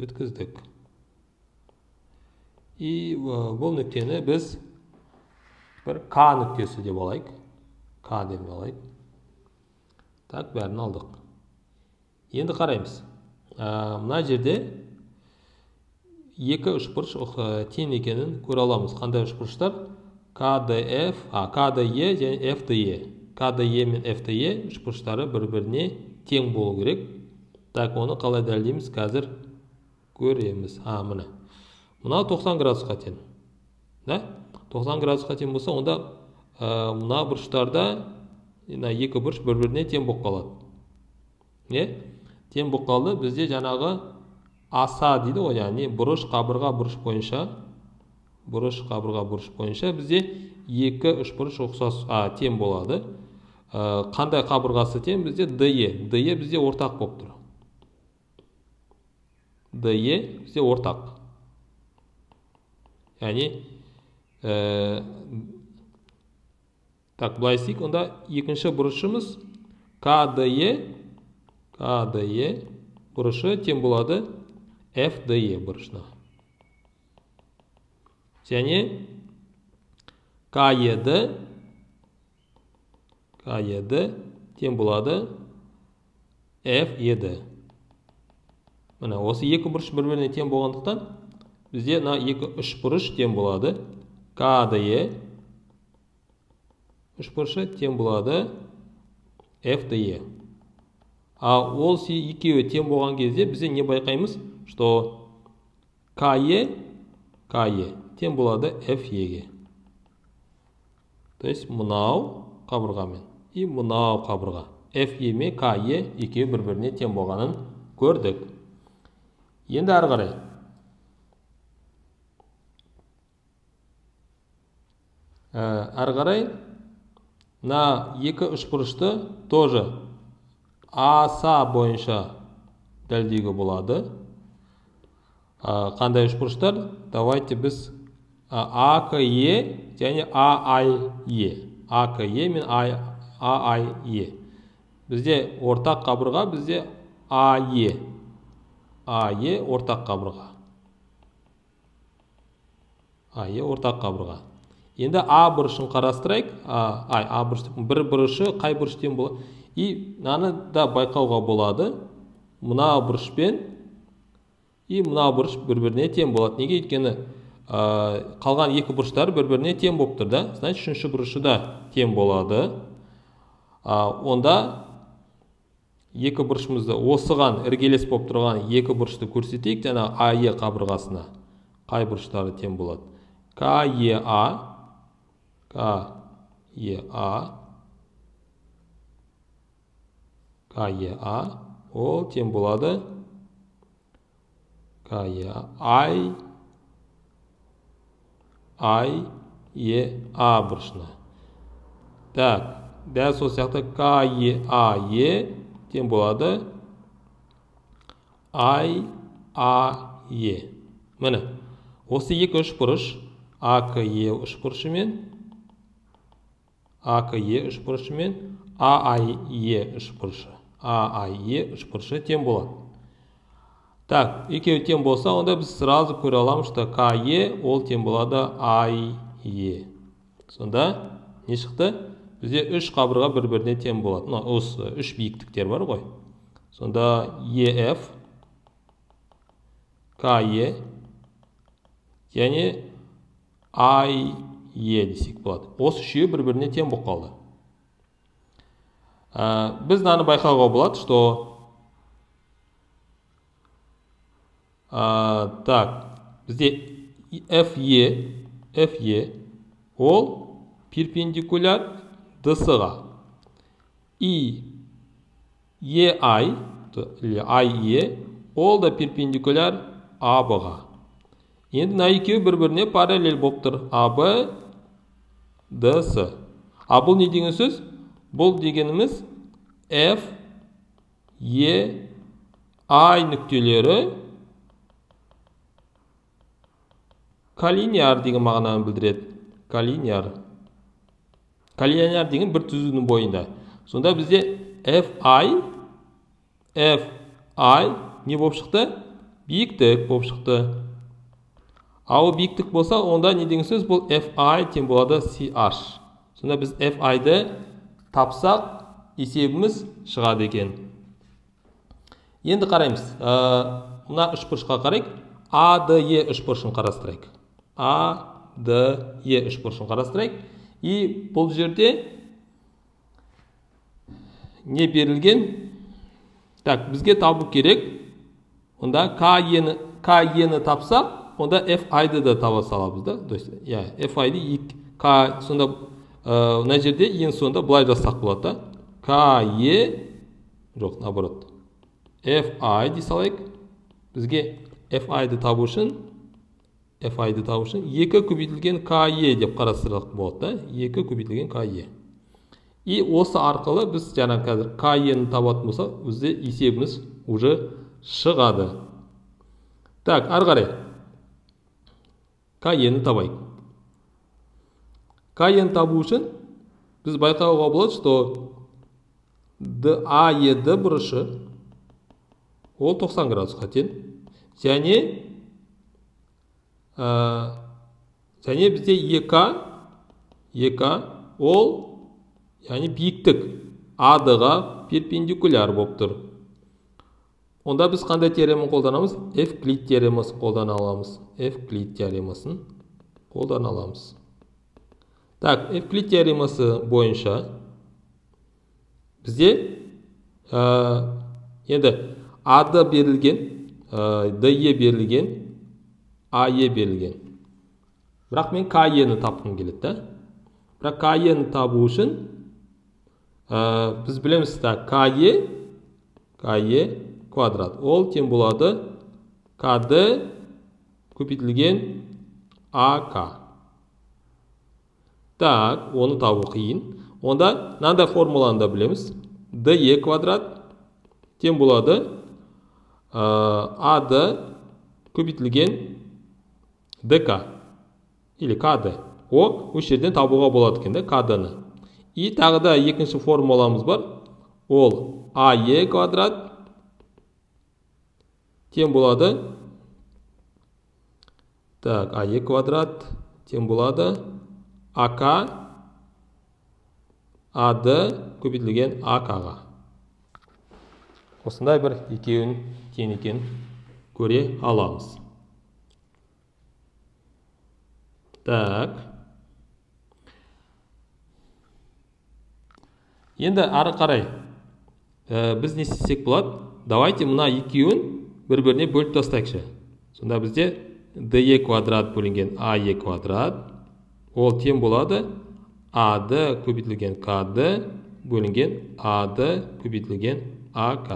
A: Өткіздік. И бұл нүктені біз бір к нүктесі деп алайық. К деп алайық. Так бәрін алдық. Енді қараймыз. Ә, мына жерде екі үшбұрыш тең екенін көре аламыз. Қандай үшбұрыштар? Кдф а кде және фде кде мен фде үшбұрыштары бір біріне тең болу керек. Так оны қалай дәлелдейміз? Қазір көреміз. А міне. Мынау 90 градусқа тең. Да? 90 градусқа тең болса онда ә, мына бұрыштарда мына екі бұрыш бір біріне тең болып қалады. Иә тең болып қалды. Бізде жаңағы аса дейді ғой яғни бұрыш қабырға бұрыш бойынша. Бұрыш қабырға бұрыш бойынша бізде екі үш бұрыш ұқсас а, тең болады. Қандай қабырғасы тең? Бізде де. де бізде ортақ болып тұр. Де бізде ортақ яғни ә, так былай істейік онда екінші бұрышымыз кде кде бұрышы тең болады фде бұрышына және кед
B: КЕД тең болады FED. Міне осы екі бұрыш бір біріне тең болғандықтан бізде мына екі үш бұрыш тең болады. KDE үш бұрышы тең болады. FDE. ал ол екеуі тең болған кезде бізде не байқаймыз? Что KE KE тең болады FE ге. То есть мынау қабырғамен. И мынау қабырға. FE мен KE екеуі бір біріне тең болғанын көрдік. Енді ары қарай. Ә, ары қарай мына екі үшбұрышты тоже аса бойынша дәлдеуге болады. Ә, қандай үшбұрыштар? Давайте біз аке және аае аке мен аае бізде ортақ қабырға бізде ае ае ортақ қабырға. Ае ортақ қабырға. Енді а бұрышын қарастырайық. Ай а бұрыш бір бұрышы қай бұрыштен болады и мынаны да байқауға болады. Мына бұрышпен и мына бұрыш бір біріне тең болады. Неге өйткені ә, қалған екі бұрыштар бір біріне тең болып тұр да? Значит үшінші бұрышы да тең болады. Ә, онда екі бұрышымызды осыған іргелес болып тұрған екі бұрышты көрсетейік жаңағы ае қабырғасына. Қай бұрыштары тең болады? Кеа ол тең болады. Кеа ай ай е а бұрышына. Так дәл сол сияқты кеа е тең болады ай а е міне осы екі үшбұрыш аке үшбұрышымен аке үшбұрышымен аае үшбұрышы аае үшбұрышы тең болады так екеуі тең болса онда біз сразу көре аламыз что ке ол тең болады ае сонда не шықты бізде үш қабырға бір біріне тең болады. Мына осы үш биіктіктер бар ғой. Сонда еф ке және ай е десек болады. Осы үшеуі бір біріне тең болып қалды. Ә, біз мынаны байқауға болады что ә, так бізде fe fe ол перпендикуляр дс-ға и ай или ае ол да перпендикуляр аб-ға енді мына екеуі бір біріне параллель болып тұр. Аб дс. А бұл не деген сөз? Бұл дегеніміз f е ай нүктелері коллинияр деген мағынаны білдіреді. Коллинияр коллинияр деген бір түзудің бойында. Сонда бізде fi fi не болып шықты? Биіктік болып шықты. Ал биіктік болса онда не деген сөз? Бұл fi тең болады ch сонда біз fi-ді тапсақ есебіміз шығады екен. Енді қараймыз. Ә, мына үшбұрышқа қарайық. Аде үшбұрышын қарастырайық. Аде үшбұрышын қарастырайық. И бұл жерде не берілген. Так бізге табу керек. Онда к-ні к тапсақ онда f айды да таба саламыз да. То есть иә f айды к сонда ә, мына жерде ең соңында былай жазсақ болады да. К е жоқ наоборот. f i дей салайық. Бізге f айды табу үшін fi-ді табу үшін екі көбейтілген ke деп қарастырсақ болады да екі көбейтілген ke и осы арқылы біз жаңа қазір ke-ні табатын болсақ бізде есебіміз уже шығады так ары қарай ke-ні табайық ke-ні табу үшін біз байқауға болады что аед бұрышы ол 90 градусқа тең және және бізде ек ек ол яғни биіктік ад ға перпендикуляр болып тұр. Онда біз қандай теореманы қолданамыз? Эвклид теоремасын қолдана аламыз. Эвклид теоремасын қолдана аламыз. Так эвклид теоремасы бойынша бізде ә, енді ад берілген ә, де берілген ае берілген бірақ мен кені тапқым келеді да бірақ кені табу үшін ә, біз білеміз так кае кае квадрат ол тең болады кд көбейтілген ак так оны табу қиын онда мынандай формуланы да білеміз де квадрат тең болады ад көбейтілген дк или кд о осы жерден табуға болады екен да кдны и тағы да екінші формуламыз бар. Ол ае квадрат. Тең болады. Так ае квадрат. Тең болады. Ак. Ад көбейтілген ак-ға. Осындай бір екеуін тең екенін көре аламыз. Так. Енді ары қарай ә, біз не істесек болады? Давайте мына екеуін бір біріне бөліп тастайықшы. Сонда бізде де квадрат бөлінген ае квадрат ол тең болады. ад көбейтілген кд бөлінген ад көбейтілген ак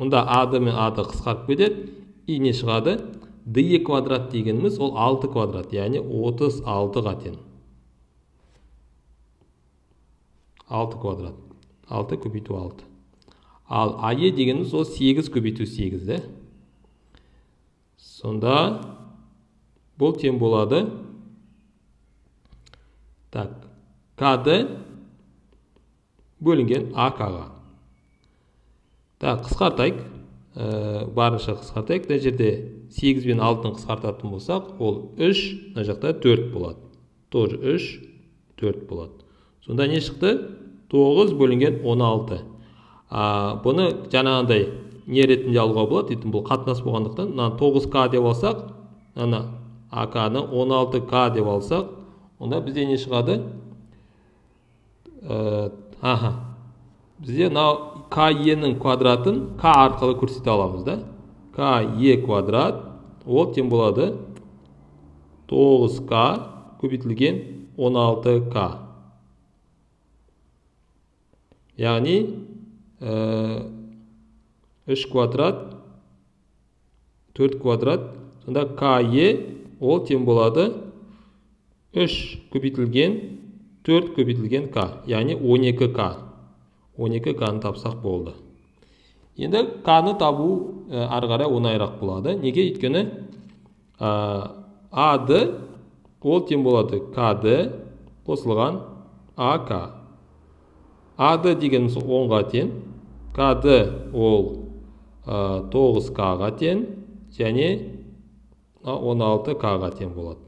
B: мұнда ад мен ад қысқарып кетеді и не шығады? Де квадрат дегеніміз ол 6 квадрат яғни 36-ға тең 6 квадрат. 6 көбейту 6 ал ае дегеніміз ол 8 көбейту 8 да? Сонда бұл тең болады. Так кд бөлінген ак-ға. Так қысқартайық. Ә, барынша қысқартайық. Мына жерде 8 бен 6-ны қысқартатын болсақ ол 3 мына жақта 4 болады. Тоже 3 4 болады. Сонда не шықты? 9 бөлінген 16 а, бұны жаңағындай не ретінде алуға болады? Өйткені бұл қатынас болғандықтан мына 9к деп алсақ ана ак-ны 16к деп алсақ онда бізде не шығады? Ә, бізде мынау ке-нің квадратын к арқылы көрсете аламыз да. Ке квадрат ол тең болады 9к көбейтілген 16к яғни ә, 3 квадрат 4 квадрат сонда ке ол тең болады 3 көбейтілген 4 көбейтілген к яғни 12 к. 12 к-ны тапсақ болды. Енді к-ны табу ары қарай оңайырақ болады неге өйткені ә, ад ол тең болады кд қосылған ак ад дегеніміз 10-ға тең кд ол ә, 9к-ға тең және 16к-ға тең болады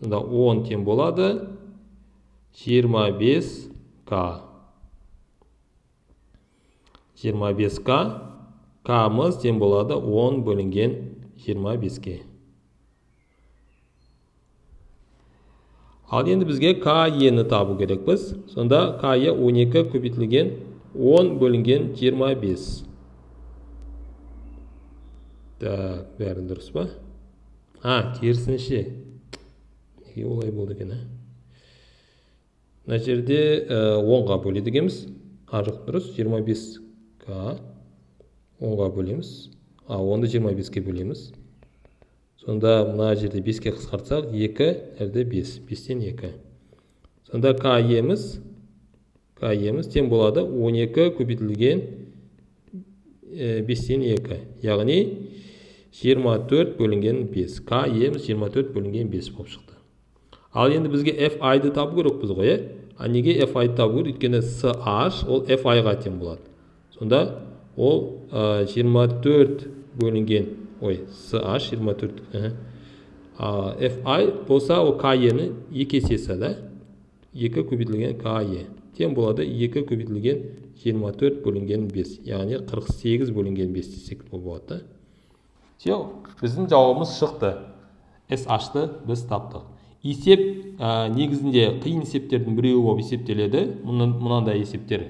B: сонда 10 тең болады 25к 25к к-мыз тең болады 10 бөлінген 25-ке ал енді бізге к ені табу керекпіз. Сонда к е 12 көбейтілген 10 бөлінген 25 так бәрі дұрыс па? А керісінше. Неге олай болды екен а? Мына жерде онға бөледі екенбіз. Жақ дұрыс 25к онға бөлеміз. А онды 25-ке бөлеміз. Сонда мына жерде 5-ке қысқартсақ 2 әрде 5 5-тен 2 сонда к еміз. К еміз тең болады 12 көбейтілген 5-тен 2 яғни 24 бөлінген 5 к еміз 24 бөлінген 5 болып шықты. Ал енді бізге f айды табу керекпіз ғой иә а неге f айды табу керек? Өйткені ch ол f ға тең болады. Сонда ол ә, 24 бөлінген. Ой ch 24 а, f болса ол к ені екі есесі да? Екі көбейтілген к е. Тең болады 2 көбейтілген 24 бөлінген 5 яғни 48 бөлінген 5 десек болады да? Біздің жауабымыз шықты. Ашты біз таптық. Есеп ә, негізінде қиын есептердің біреуі болып есептеледі. Мынандай есептер.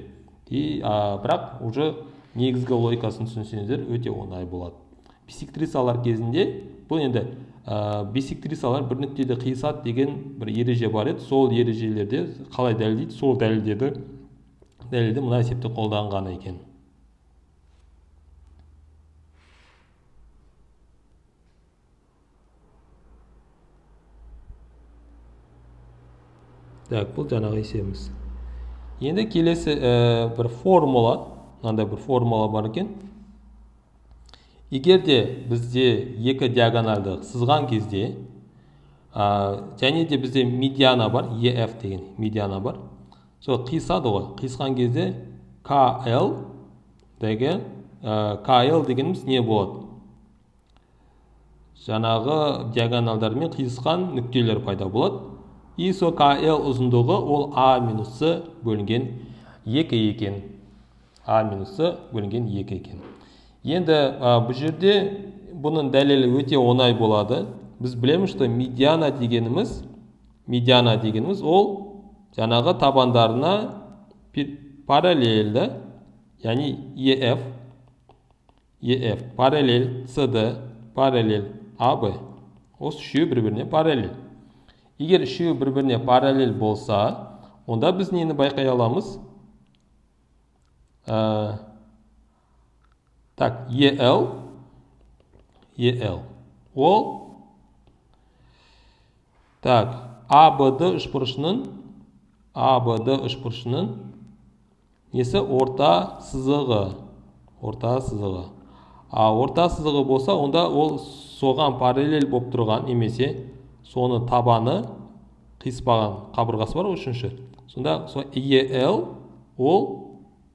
B: И ә, бірақ уже негізгі логикасын түсінсеңіздер өте оңай болады. Бисектрисалар кезінде бұл енді ә, бисектрисалар бір нүктеде қиысады деген бір ереже бар еді. Сол ережелерде қалай дәлелдейді? Сол дәлелдерді дәлелде мына есепті қолданған екен. Так бұл жаңағы есебіміз. Енді келесі ә, бір формула мынандай бір формула бар екен. Егер де бізде екі диагональды сызған кезде ә, және де бізде медиана бар ef деген медиана бар сол қиысады ғой. Қиысқан кезде kl деген ә, kl дегеніміз не болады? Жаңағы диагоналдармен қиысқан нүктелер пайда болады. И сол kl ұзындығы ол а минус с бөлінген екі екен. А минус с бөлінген екі екен. Енді бұл жерде бұның дәлелі өте оңай болады. Біз білеміз что медиана дегеніміз медиана дегеніміз ол жаңағы табандарына параллельді яғни ef ef параллель cd параллель аб осы үшеуі бір біріне параллель. Егер үшеуі бір біріне параллель болса онда біз нені байқай аламыз? Ә, так ел ел. Ол так абд үшбұрышының абд үшбұрышының несі? Орта сызығы. Орта сызығы. А орта сызығы болса онда ол соған параллель болып тұрған немесе соны табаны қиыспаған қабырғасы бар үшінші. Сонда сол ел ол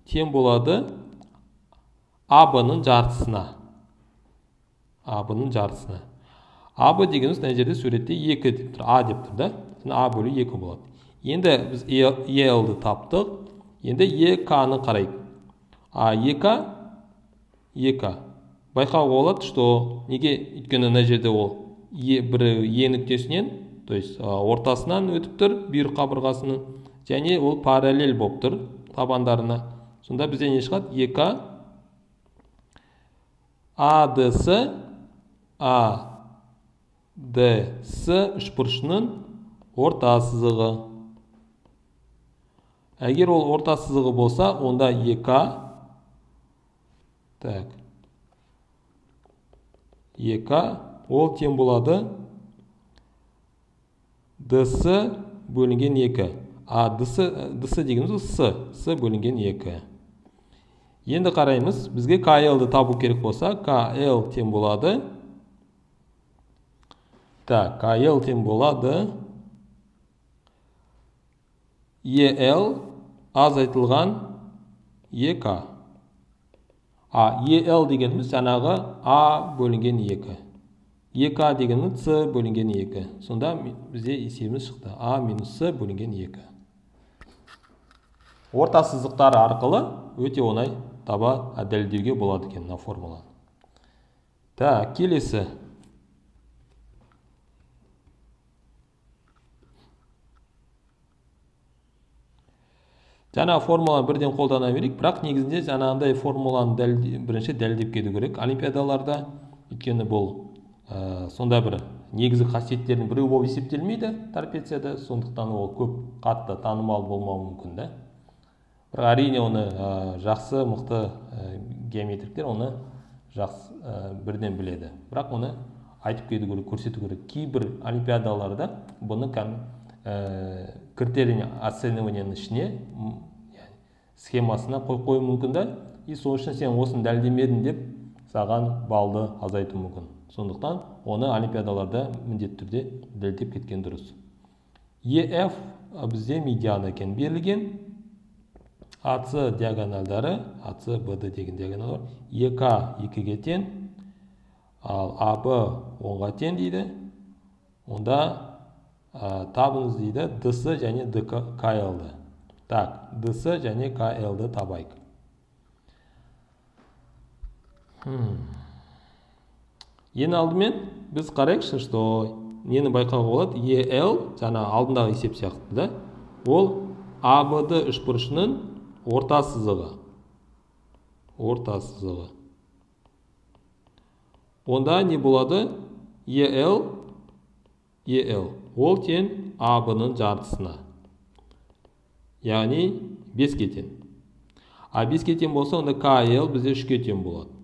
B: тең болады аб-ның жартысына. Аб-ның жартысына. Аб дегеніміз мына жерде суретте екі деп тұр. А деп тұр да. А бөлу екі болады. Енді біз ел-ді таптық. Енді ek-ны қарайық. А ек ек байқауға болады что? Неге? Өйткені мына жерде ол е бір е нүктесінен то есть ортасынан өтіп тұр бүйір қабырғасының және ол параллель болып тұр табандарына. Сонда бізде не шығады? Ек адс адс үшбұрышының орта сызығы. Егер ол орта сызығы болса онда ек так. Ек ол тең болады? Дс бөлінген екі. А дс дс дегеніміз с. С бөлінген екі. Енді қараймыз бізге kl-ды табу керек болса kl тең болады? Так kl тең болады? Ел азайтылған ек а ел дегеніміз жаңағы а бөлінген екі. Екі а дегеніміз с бөлінген екі. Сонда бізде есебіміз шықты. А минус с бөлінген екі. Орта сызықтары арқылы өте оңай таба дәлелдеуге болады екен мына формуланы так келесі. Жаңа формуланы бірден қолдана берейік. Бірақ негізінде жаңағындай формуланы бірінші дәлелдеп кету керек олимпиадаларда. Өйткені бұл ә, сонда бір негізгі қасиеттердің біреуі болып есептелмейді трапецияда сондықтан ол көп қатты танымал болмауы мүмкін да. Бірақ әрине оны ә, жақсы мықты ә, геометриктер оны жақсы ә, бірден біледі. Бірақ оны айтып кету керек көрсету керек. Кейбір олимпиадаларда бұны кәм ә, критерий оцениваниенің ішіне схемасына қойып қоюы мүмкін да. И сол үшін сен осыны дәлелдемедің деп саған балды азайтуы мүмкін. Сондықтан оны олимпиадаларда міндетті түрде дәлелдеп кеткен дұрыс. Еф бізде медиана екен берілген. Ац диагональдары ац бд деген диагональ бар ек екіге тең ал аб онға тең дейді. Онда ә, табыңыз дейді дс және дк кайлды так дс және клды табайық. Ең алдымен біз қарайықшы что нені байқауға болады? Ел жаңа алдындағы есеп сияқты да. Ол абд үшбұрышының орта сызығы. Орта сызығы. Онда не болады? Ел ел ол тең аб-ның жартысына. Яғни беске тең. А беске тең болса онда кл бізде үшке тең болады.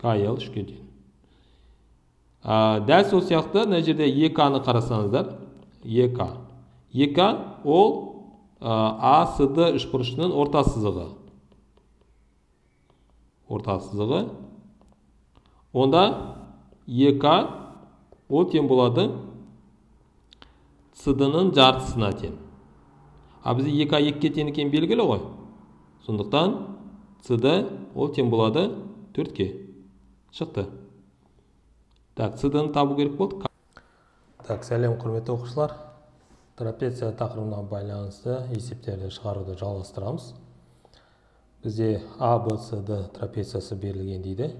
B: Кл үшке тең дәл сол сияқты мына жерде ек ны қарасаңыздар ек ек ол асд үшбұрышының орта сызығы. Орта сызығы. Онда ек ол тең болады цд-ның жартысына тең а бізде ек екіге тең екені белгілі ғой. Сондықтан цд ол тең болады төртке. Шықты. Так цд-ны табу керек болды.
A: Так сәлем құрметті оқушылар. Трапеция тақырыбына байланысты есептерді шығаруды жалғастырамыз. Бізде а б с д трапециясы берілген дейді.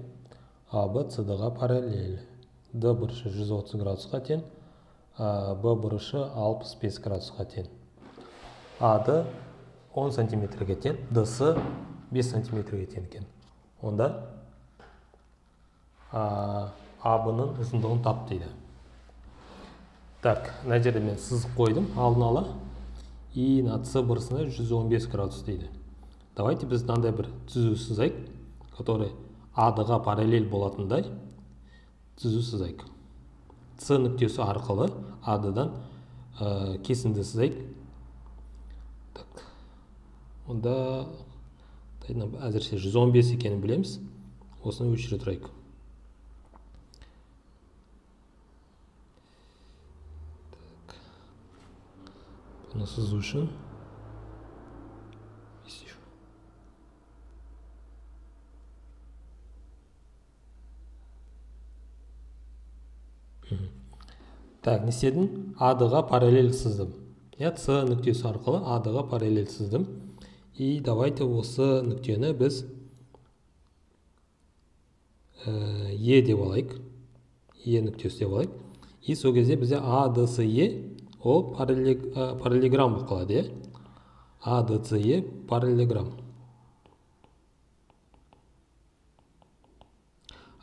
A: А б с д ға параллель. Д бұрышы 130 градусқа тең б бұрышы 65 градусқа тең. Ад 10 сантиметрге тең дс 5 сантиметрге тең екен. Онда аб-ның ұзындығын тап дейді. Так мына жерде мен сызық қойдым алдын ала. И мына с бұрышына 115 градус дейді. Давайте біз мынандай бір түзу сызайық который адға параллель болатындай түзу сызайық. С нүктесі арқылы адыдан ә, кесінді сызайық. Так онда әзірше 115 екенін білеміз. Осыны өшіре тұрайық. Бұны сызу үшін так не істедім адға параллель сыздым иә с нүктесі арқылы адға параллель сыздым и давайте осы нүктені біз е деп алайық. Е нүктесі деп алайық. И сол кезде бізде адсе ол параллелограмм болып қалады иә адце параллелограмм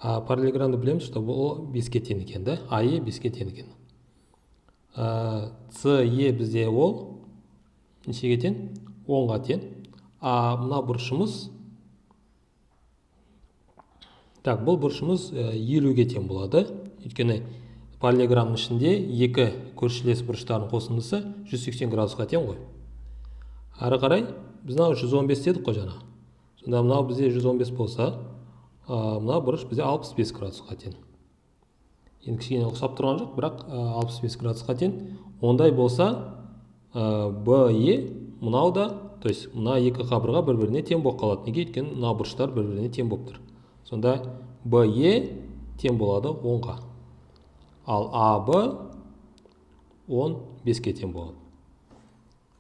A: а параллелограммды білеміз что ол беске тең екен да? Ае беске тең екен е бізде ол. Нешеге тең? Онға тең. А мына бұрышымыз. Так бұл бұрышымыз елуге тең болады. Өйткені параллелограммның ішінде екі көршілес бұрыштардың қосындысы 180 градусқа тең ғой. Ары қарай біз мынау 115 дедік қой жаңа сонда мынау бізде 115 болса мына бұрыш бізде 65 градусқа тең. Енді кішкене ұқсап тұрған жоқ бірақ 65 градусқа тең. Ондай болса бе мынау да то есть мына екі қабырға бір біріне тең болып қалады. Неге? Өйткені мына бұрыштар бір біріне тең болып тұр. Сонда бе тең болады онға. Ал аб он беске тең болады.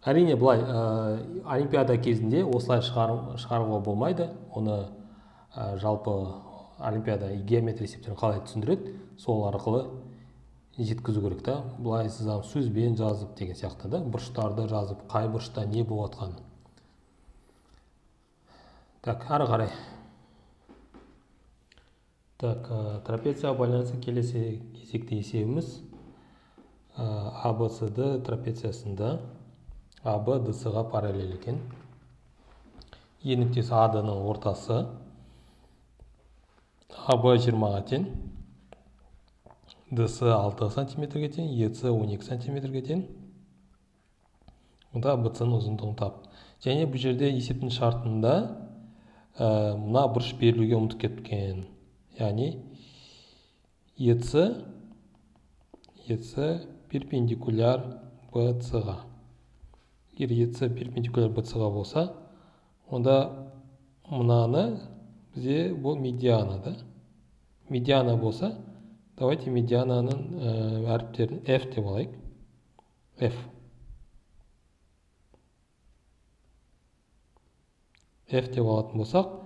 A: Әрине былай ә, олимпиада кезінде осылай шығаруға болмайды. Оны ә, жалпы олимпиада геометрия есептерін қалай түсіндіреді сол арқылы жеткізу керек та. Былай сызамын сөзбен жазып деген сияқты да бұрыштарды жазып қай бұрышта не болып жатқанын так ары қарай. Так ә, трапецияға байланысты келесі кезекті есебіміз абцд трапециясында. Аб дс-ға параллель екен. Е нүктесі ад-ның ортасы. Аб 20-ға тең. Дс 6 сантиметрге тең ец 12 сантиметрге тең. Онда бц-ның ұзындығын тап. Және бұл жерде есептің шартында ә, мына бұрыш берілуге ұмытып кеткен. Yani ец ец перпендикуляр BC-ға. Егер ец перпендикуляр BC-ға болса, онда мынаны бізде бұл медиана, да? Медиана болса, давайте медиананың әріптерін F деп алайық. F. F деп алатын болсақ,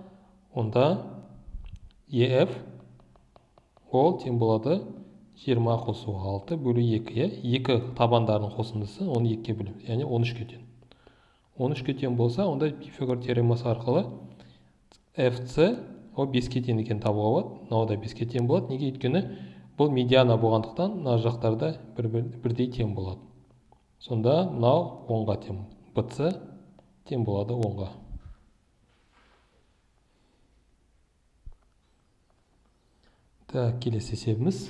A: онда ef ол тең болады 20 қосу 6 бөлу 2 иә? Екі табандарының қосындысы оны екіге бөлеміз яғни 13-ке тең. 13-ке тең болса онда пифагор теоремасы арқылы fc ол 5-ке тең екенін табуға болады. Мынау да 5-ке тең болады. Неге? Өйткені бұл медиана болғандықтан мына жақтарда бір, бір, бірдей тең болады. Сонда мынау 10-ға тең bc тең болады 10-ға так келесі есебіміз.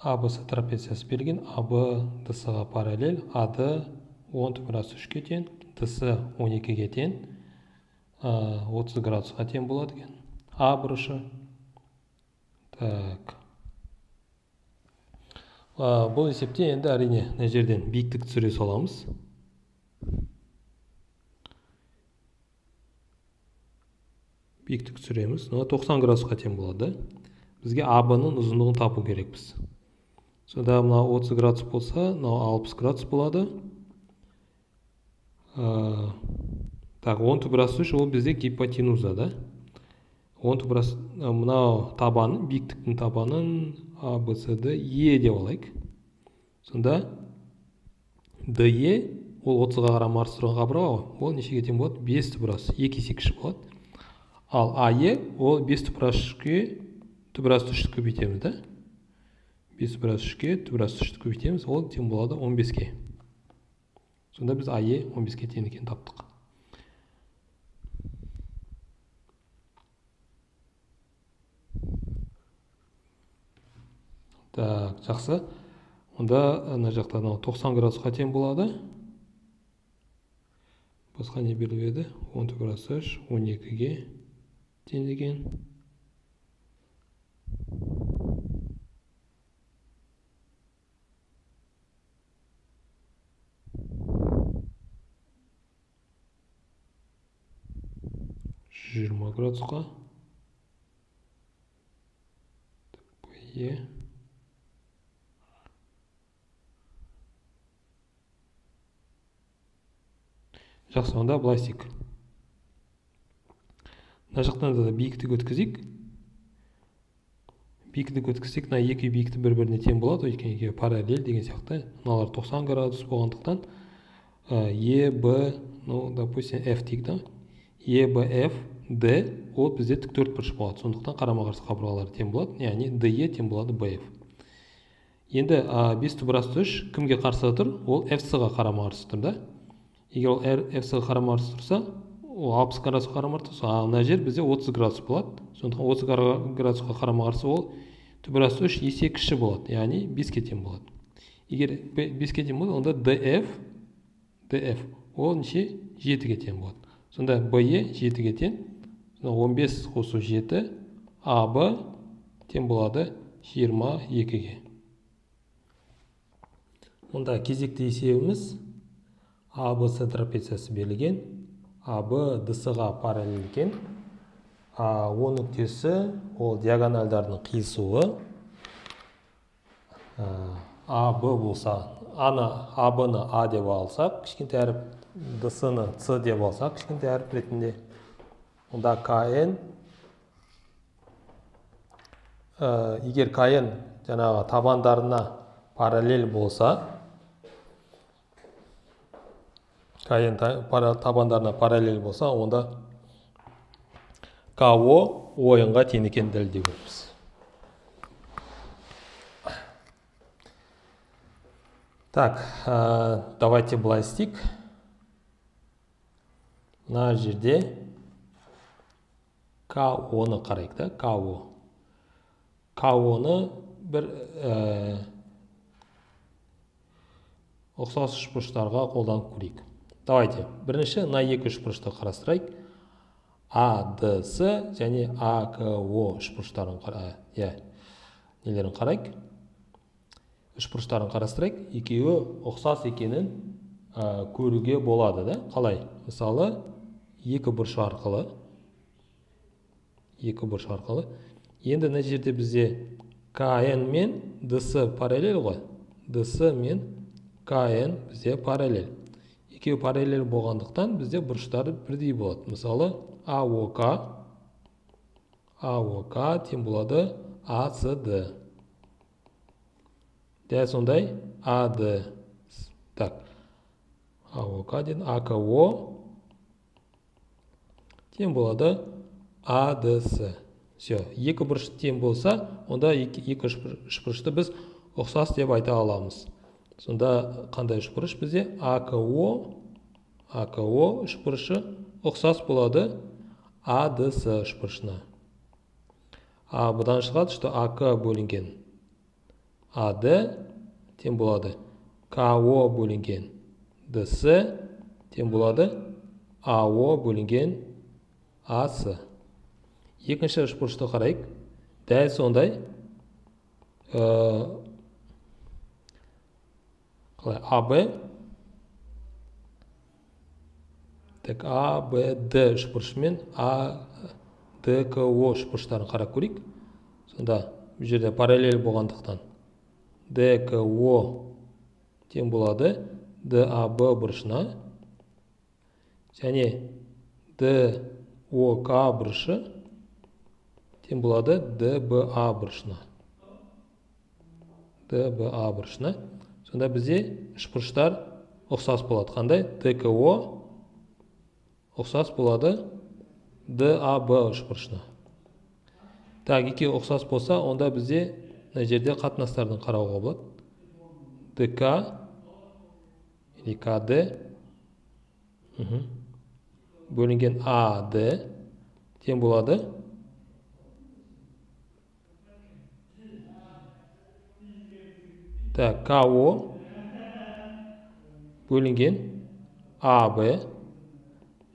A: Абс трапециясы берілген. Аб дс ға параллель ад 10 градус үшке тең. Дс 12-ге тең. 30 градусқа тең болады екен. А бұрышы так бұл есепте енді әрине мына жерден биіктік түсіре саламыз. Биіктік түсіреміз. Мына 90 градусқа тең болады. Бізге аб ның ұзындығын табу керекпіз. Сонда мына 30 градус болса мынау 60 градус болады. Ә, так он түбірасы үш ол бізде гипотенуза да. Он түбірасы мынау табаны биіктіктің табанын а б с д е деп алайық. Сонда де ол отызға қарама қабырға ғой. Ол нешеге тең болады? Бес түбірасы екі есе кіші болады. Ал ае ол бес түбірасы үшке түбірасы үшті көбейтеміз да. Бес плюс үшке плюс үшті көбейтеміз ол тең болады 15-ке сонда біз ае 15-ке тең екенін таптық. Так жақсы. Онда мына жақта мынау 90 градусқа тең болады. Басқа не беріліп еді? 10 плюс үш 12-ге тең деген. Жиырма градусқа. Е. жақсы онда былай істейік мына жақтан да биіктік өткізейік биіктік өткізсек мына екі биіктік бір біріне тең болады. Өйткені екеуі параллель деген сияқты. Мыналар 90 градус болғандықтан е б ну допустим f дейік та. Е б ф д ол бізде тік төртбұрыш болады. Сондықтан қарама қарсы қабырғалар тең болады. Яғни де тең болады бф енді бес түбірасты үш кімге қарсы тұр? Ол фс ға қарама қарсы тұр да. Егер ол фс ға қарама қарсы тұрса ол алпыс градусқа қарама қарсы тұрса мына жер бізде отыз градус болады. Сондықтан отыз градусқа қарама қарсы ол түбірасты үш есе кіші болады яғни беске тең болады. Егер беске тең болса онда дф дф ол неше? жетіге тең болады. Сонда бе жетіге тең 15 қосу 7 АБ тең болады 22-ге. Онда кезекті есебіміз АБС трапециясы берілген. АБ ДС-ға параллель екен. О нүктесі ол диагональдардың қиылысуы. АБ болса, аны АБ-ны А деп алсақ, кішкентай әріп ДС-ны С деп алсақ, кішкентай әріп ретінде онда kn ә, егер kn жаңағы табандарына параллель болса kn табандарына параллель болса онда ко ойынға тең екенін дәлелдей көреміз так ә, давайте былай істейік. Мына жерде ко-ны қарайық да ко ко-ны бір ә, ұқсас үшбұрыштарға қолданып көрейік. Давайте бірінші мына екі үшбұрышты қарастырайық. Адс және ако үшбұрыштарын иә нелерін қарайық. Үшбұрыштарын қарастырайық. Екеуі ұқсас екенін ә, көруге болады да. Қалай? Мысалы екі бұрыш арқылы екі бұрыш арқылы. Енді мына жерде бізде кн мен дс параллель ғой. Дс мен кн бізде параллель. Екеуі параллель болғандықтан бізде бұрыштары бірдей болады. Мысалы аок аок тең болады ацд дәл сондай ад так аок дедім ако тең болады адс все екі бұрыш тең болса онда екі, екі үшбұрышты біз ұқсас деп айта аламыз. Сонда қандай үшбұрыш бізде? Ако ако үшбұрышы ұқсас болады. Адс үшбұрышына а бұдан шығады что ак бөлінген. Ад тең болады. Ко бөлінген. Дс тең болады. Ао бөлінген. Ас екінші үшбұрышты қарайық. Дәл сондай қалай аб так а б д үшбұрышымен а д к о үшбұрыштарын қарап көрейік сонда бұл жерде параллель болғандықтан д к о тең болады. Даб бұрышына. Және док бұрышы тең болады. Дба бұрышына. Дба бұрышына. Сонда бізде үшбұрыштар ұқсас болады. Қандай? Дко ұқсас болады. Даб үшбұрышына так екеуі ұқсас болса онда бізде мына жерде қатынастардың қарауға болады. Дк или кд бөлінген ад тең болады. Так ко бөлінген аб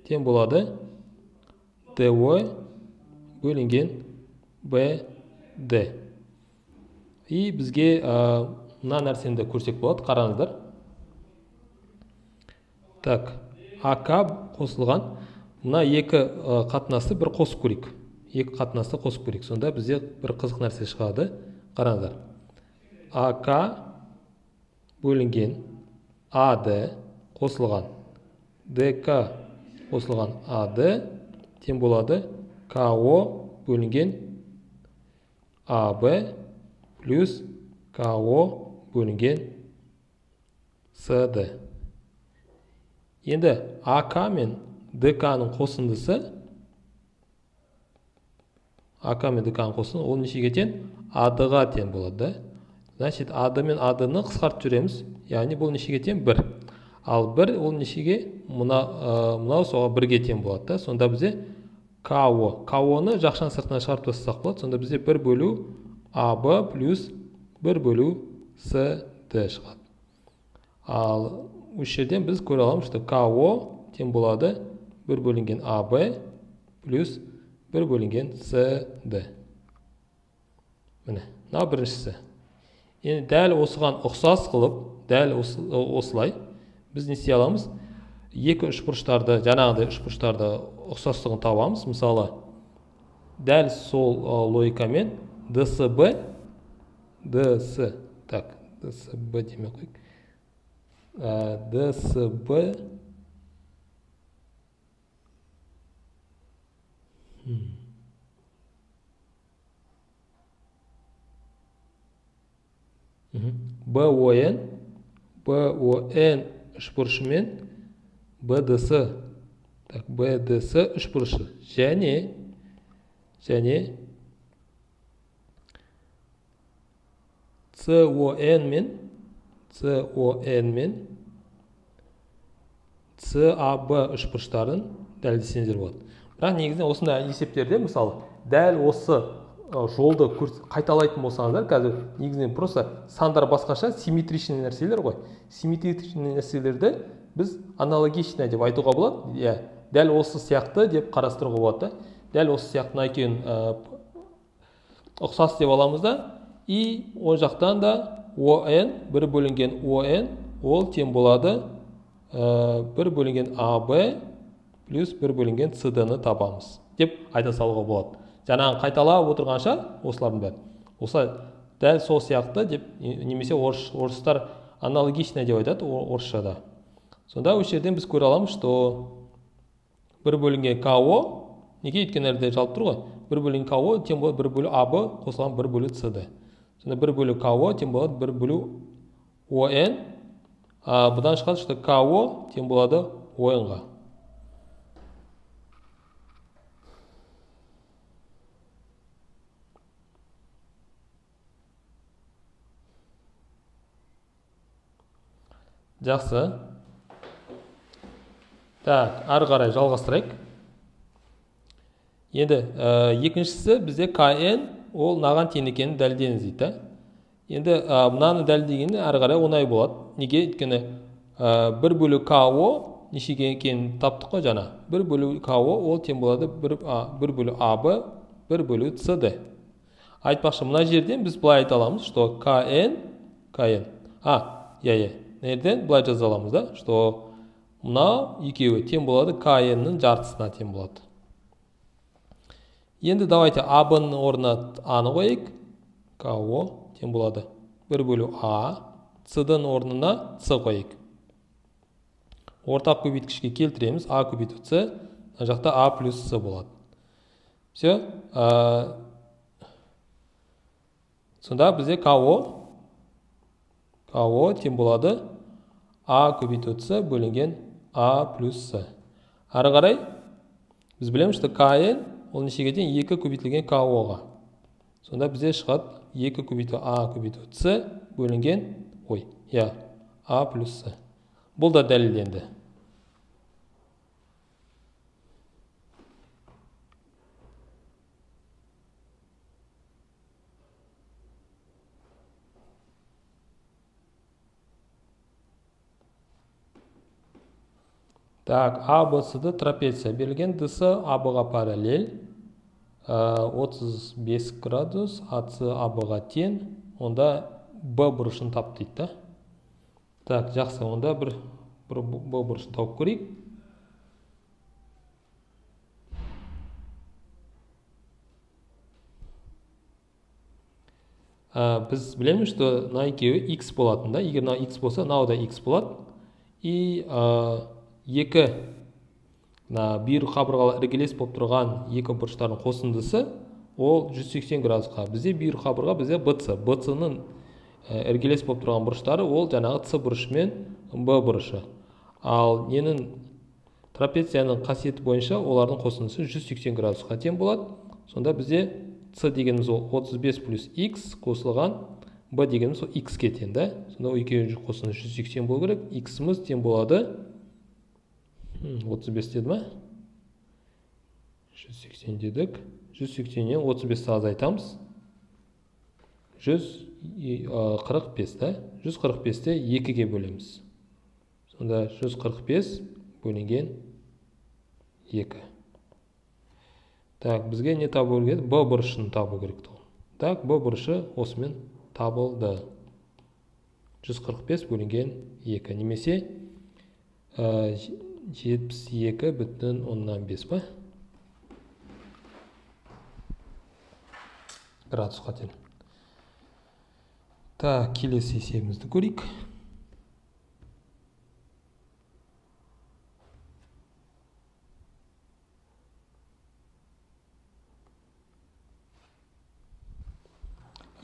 A: тең болады д бөлінген бд и бізге мына нәрсені де көрсек болады. Қараңыздар. Так ак қосылған. Мына екі қатынасты бір қосып көрейік. Екі қатынасты қосып көрейік. Сонда бізде бір қызық нәрсе шығады. Қараңыздар. Ак бөлінген. Ад қосылған. Дк қосылған. Ад тең болады. Ко бөлінген. Аб плюс ко бөлінген. Сд енді ак мен дк ның қосындысы ак мен дк ның қосындысы ол нешеге тең? Адға тең болады да. Значит ад мен адны қысқартып жібереміз яғни бұл нешеге тең? Бір. Ал бір ол нешеге? Мына мынау соған бірге тең болады да. Сонда бізде ко ко-ны жақшаның сыртына шығарып тастасақ болады. Сонда бізде бір бөлу аб плюс бір бөлу сд шығады. Ал осы жерден біз көре аламыз что ко тең болады. Бір бөлінген аб плюс бір бөлінген сд міне мынау біріншісі. Енді дәл осыған ұқсас қылып дәл осылай біз не істей аламыз? Екі үшбұрыштарды жаңағыдай үшбұрыштарды ұқсастығын табамыз. Мысалы дәл сол логикамен дсб дс так дсб демей қояйық ДСБ БОН БОН үшбұрышымен БДС. Так БДС үшбұрышы. Және және СОН мен con мен cab үшбұрыштарын дәлелдесеңіздер болады. Бірақ негізінен осындай есептерде мысалы дәл осы жолды қайталайтын болсаңыздар қазір негізінен просто сандар басқаша симметричный нәрселер ғой. Симметричный нәрселерді біз аналогичный деп айтуға болады. Иә дәл осы сияқты деп қарастыруға болады да. Дәл осы сияқты мына екеуін ұқсас деп аламыз да. И ол жақтан да он бір бөлінген он ол тең болады. Бір бөлінген аб плюс бір бөлінген cd-ны табамыз деп айта салуға болады. Жаңағы қайталап отырғанша осылардың бәрі осылай дәл сол сияқты деп немесе орыс, орыстар аналогично деп айтады орысшада. Сонда осы жерден біз көре аламыз что бір бөлінген ко неге өйткені әрде жалпы тұр ғой? Бір бөлінген ко тең болады бір бөлу аб қосылған бір бөлу cd сонда бір бөлу ко тең болады бір бөлу он а бұдан шығады что ко тең болады онға жақсы. Так ары қарай жалғастырайық. Енді ә, екіншісі бізде кн ол мынаған тең екенін дәлелдеңіз дейді да. Енді ә, мынаны дәлелдегенде ары қарай оңай болады. Неге? Өйткені ә, бір бөлу ко нешеге екенін таптық қой жаңа. Бір бөлу ко ол тең болады бір, а, бір бөлу аб бір бөлу cd айтпақшы мына жерден біз былай айта аламыз что кн кн а иә иә. Мына жерден былай жаза аламыз да что мынау екеуі тең болады кннің жартысына тең болады. Енді давайте аб-ның орнына а-ны қояйық ко тең болады. Бір бөлу а ның орнына с қояйық ортақ көбейткішке келтіреміз. А көбейту с мына жақта а плюс с болады. Все сонда бізде ко ко тең болады. А көбейту с бөлінген а плюс с ары қарай біз білеміз что кн ол нешеге тең екі көбейтілген ко-ға сонда бізде шығады екі көбейту а көбейту с бөлінген ой иә а плюс с бұл да дәлелденді так а бсд трапеция. Берілген дс аб-ға параллель. 35 градус ац аб-ға тең. Онда б бұрышын тап дейді так жақсы онда бір, б бұрышын тауып көрейік. Ә, біз білеміз что мына екеуі x болатын да. Егер мынау x болса мынау да x болады. И ә, екі мына бүйір қабырғалы іргелес болып тұрған екі бұрыштардың қосындысы ол 180 градусқа. Бізде бүйір қабырға бізде бц. Бц ның іргелес болып тұрған бұрыштары ол жаңағы ц бұрышы мен б бұрышы. Ал ненің трапецияның қасиеті бойынша олардың қосындысы 180 градусқа тең болады. Сонда бізде ц дегеніміз ол 35 плюс x қосылған б дегеніміз ол x-ке тең да. Сонда екеуінің қосындысы 180 болу керек x-іміз тең болады. Отыз бес деді ма жүз сексен дедік. Жүз сексеннен отыз бесті азайтамыз жүз қырық бес та жүз қырық бесті екіге бөлеміз. Сонда жүз қырық бес бөлінген екі. Так бізге не табу керек еді? Б бұрышын табу керек так б бұрышы осымен табылды. 145 бөлінген екі. Немесе жетпіс екі бүтін оннан бес па градусқа тең так келесі есебімізді көрейік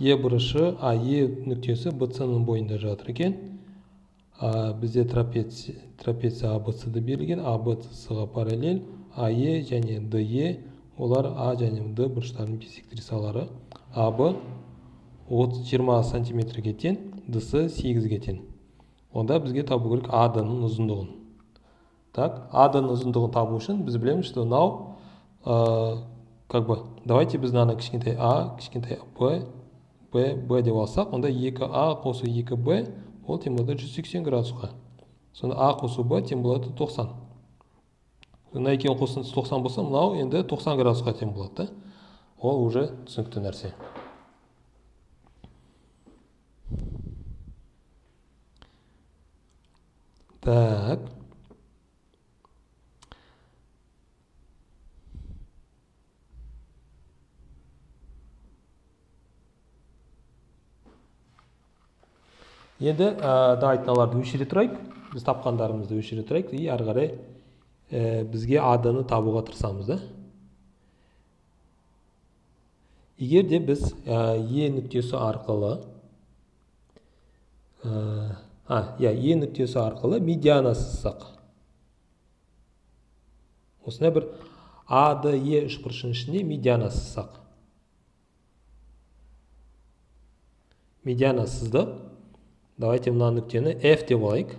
A: е бұрышы ае нүктесі бц ның бойында жатыр екен бізде трапеция трапеция абцд берілген абцға параллель ае және де олар а және д бұрыштарының бисектрисалары. Аб 20 сантиметрге тең дс 8-ге тең. Онда бізге табу керек ад ның ұзындығын. Так ад ның ұзындығын табу үшін біз білеміз что мынау как бы давайте біз мынаны кішкентай а кішкентай б б б деп алсақ онда 2а қосу 2б ол тең болады жүз сексен градусқа сонда а қосу б тең болады тоқсан. Мына екеуінің қосындысы тоқсан болса мынау енді тоқсан градусқа тең болады да. Ол уже түсінікті нәрсе. Так. Енді ә, мыналарды өшіре тұрайық. Біз тапқандарымызды өшіре тұрайық. И ары қарай ә, бізге адны табуға тырысамыз да. Егер де біз е нүктесі арқылы а иә е нүктесі арқылы медиана сызсақ. Осындай бір а д е үшбұрышының ішіне медиана сызсақ. Медиана сыздық. Давайте мына нүктені f деп алайық.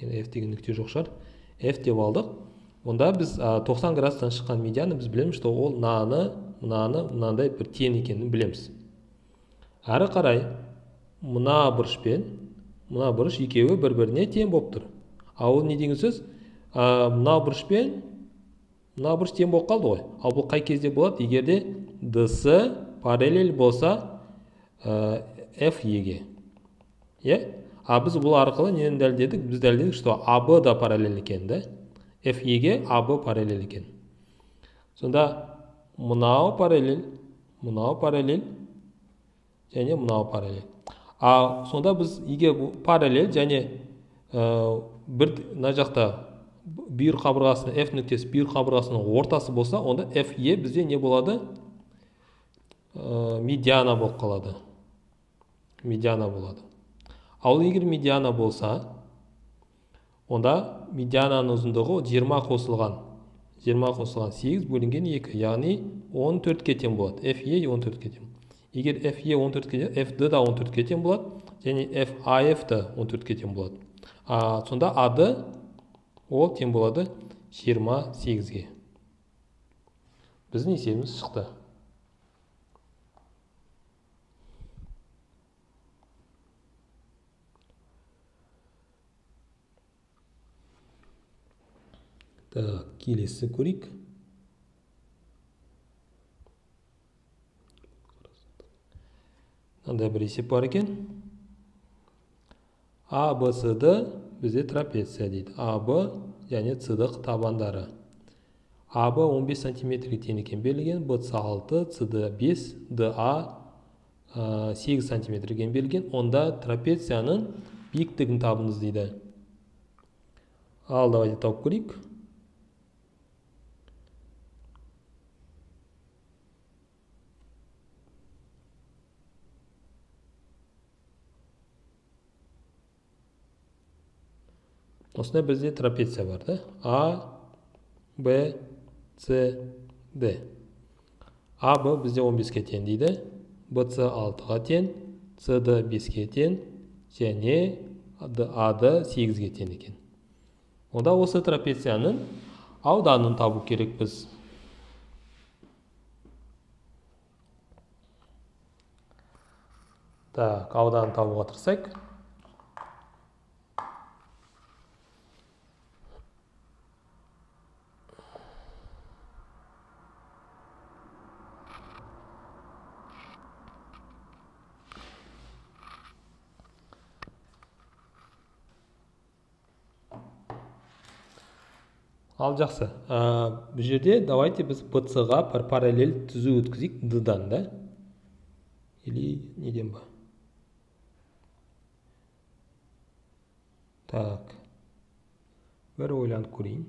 A: Енді f деген нүкте жоқ шығар. F деп алдық. Онда біз ә, 90 градустан шыққан медиана біз білеміз что ол мынаны мынаны мынандай бір тең екенін білеміз. Әрі қарай мына бұрышпен мына бұрыш екеуі бір біріне тең болып тұр. Ал ол не деген сөз? Ә, мына бұрышпен мына бұрыш тең болып қалды ғой. Ал бұл қай кезде болады? Егер де дс параллель болса ә, f еге иә? А біз бұл арқылы нені дәлелдедік? Біз дәлелдедік что аб да параллель екен да? Еге аб параллель екен. Сонда мынау параллель мынау параллель және мынау параллель. А сонда біз егер параллель және ә, бір мына жақта бүйір қабырғасының f нүктесі бүйір қабырғасының ортасы болса онда е бізде не болады? Ә, медиана болып қалады. Медиана болады. Ал егер медиана болса онда медиананың ұзындығы 20 қосылған. 20 қосылған 8 бөлінген 2 яғни 14-ке тең болады. F е 14-ке тең. Егер f е 14-ке тең f d да 14-ке тең болады және f af та 14-ке тең болады. А, сонда ад ол тең болады 28-ге біздің есебіміз шықты. Так келесі көрейік мынандай бір есеп бар екен а б с д бізде трапеция дейді а б және цдық табандары а б 15 сантиметрге тең екен берілген б с 6 цд 5 да 8 сантиметрге берілген онда трапецияның биіктігін табыңыз дейді ал давайте тауып көрейік осындай бізде трапеция бар да а б с д а б бізде 15-ке тең дейді б с 6-ға тең д 5-ке тең және а д 8-ге тең екен онда осы трапецияның ауданын табу керекпіз так ауданын табуға тырысайық ал жақсы. Ә, бұл жерде давайте біз бц ға бір параллель түзу өткізейік д дан да? Или неден ба так. Бір ойланып көрейін.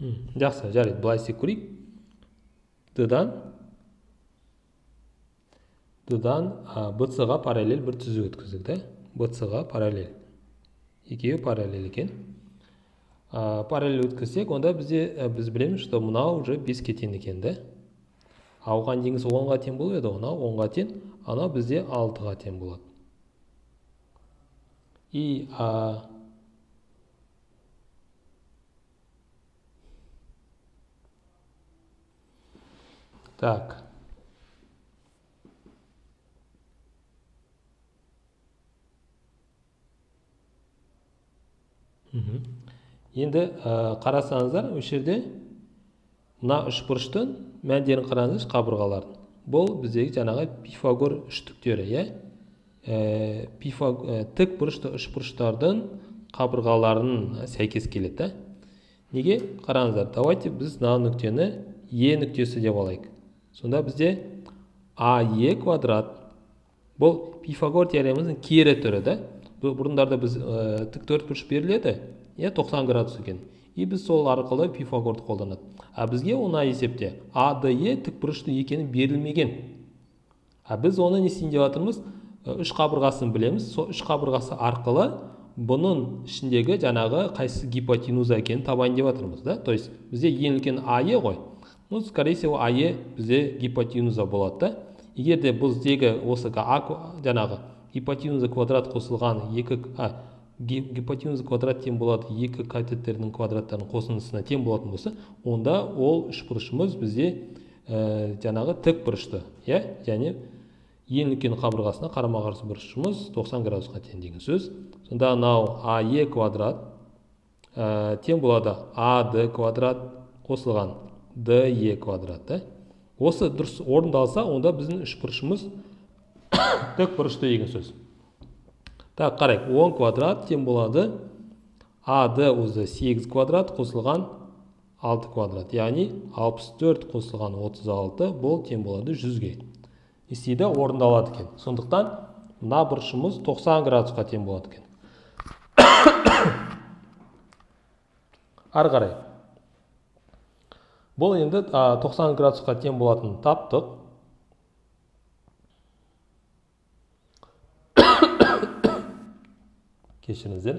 A: Жақсы жарайды былай істеп көрейік дан дан бц ға параллель бір түзу өткіздік да бц ға параллель екеуі параллель екен параллель өткізсек онда бізде біз білеміз что мынау уже беске тең екен да а оған дейінгісі онға тең болып еді мынау онға тең анау бізде алтыға тең болады и так. Енді ә, қарасаңыздар осы жерде
B: мына үшбұрыштың мәндерін қараңызшы қабырғалардың бұл біздегі жаңағы пифагор үштіктері иә? Ә, ә, тік бұрышты үшбұрыштардың қабырғаларының сәйкес келеді да? Неге? Қараңыздар давайте біз мына нүктені е нүктесі деп алайық. Сонда бізде ае квадрат. Бұл пифагор теоремасының кері түрі да. Бұрындарда біз ә, тік төртбұрыш беріледі иә 90 градус екен. И біз сол арқылы пифагорды қолданады. А бізге оны есепте аде тікбұрышты екені берілмеген. А біз оны не істейін деп жатырмыз? Үш қабырғасын білеміз. Сол үш қабырғасы арқылы бұның ішіндегі жаңағы қайсы гипотенуза екенін табайын деп жатырмыз да. То есть бізде ең үлкен ае ғой. Ну скорее всего ае бізде гипотенуза болады. Да егер де біздегі осы жаңағы гипотенуза квадрат қосылған екі а, гипотенуза квадрат тең болады екі катеттердің квадраттарының қосындысына тең болатын болса онда ол үшбұрышымыз бізде ә, жаңағы тік бұрышты иә? Және ең үлкен қабырғасына қарама қарсы бұрышымыз 90 градусқа тең деген сөз. Сонда мынау ае квадрат ә, тең болады ад квадрат қосылған. Де квадрат осы дұрыс орындалса онда біздің үшбұрышымыз тік бұрышты деген сөз так қарайық 10 квадрат тең болады ад өзі 8 квадрат қосылған 6 квадрат яғни 64 қосылған 36 бұл тең болады 100-ге не істейді орындалады екен сондықтан мына бұрышымыз 90 градусқа тең болады екен ары қарай бұл енді 90 градусқа тең болатын таптық. Кешіріңіздер.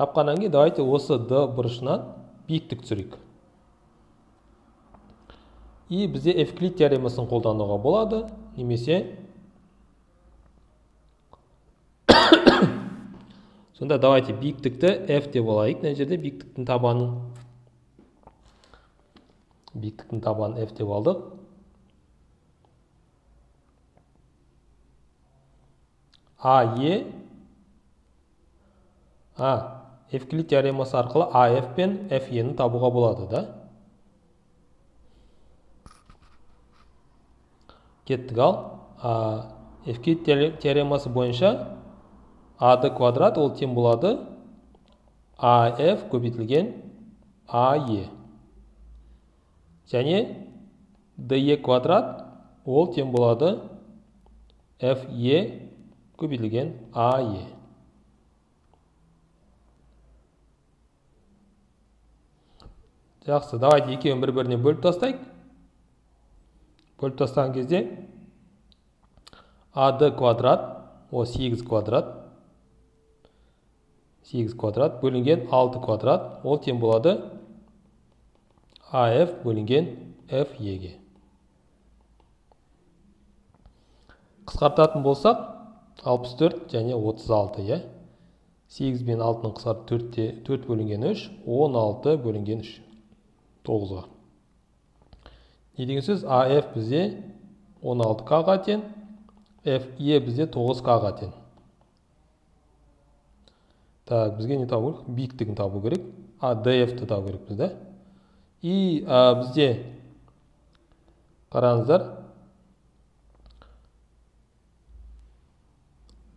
B: Тапқаннан кейін давайте осы д бұрышынан биіктік түсірейік. И бізде эвклид теоремасын қолдануға болады немесе сонда давайте биіктікті f деп алайық. Мына жерде биіктіктің табанын биіктіктің табанын f деп алдық. А е а евклид теоремасы арқылы аф пен ф ені табуға болады да. Кеттік ал. Евклид теоремасы бойынша ад квадрат ол тең болады? Аф көбейтілген ае және де квадрат ол тең болады? Fe көбейтілген ае жақсы давайте екеуін бір біріне бөліп тастайық. Бөліп тастаған кезде ад квадрат ол 8 квадрат 8 квадрат бөлінген 6 квадрат. Ол тең болады? Аф бөлінген ф еге қысқартатын болсақ 64 және 36 иә? 8 бен 6-ның қысқарты 4-те 4 бөлінген 3 16 бөлінген 3 9-ға не деген сөз? Аф бізде 16 к-ға тең ф е бізде 9 к-ға тең так бізге не табу керек биіктігін табу керек. А df-ті табу керекпіз да и а, бізде қараңыздар.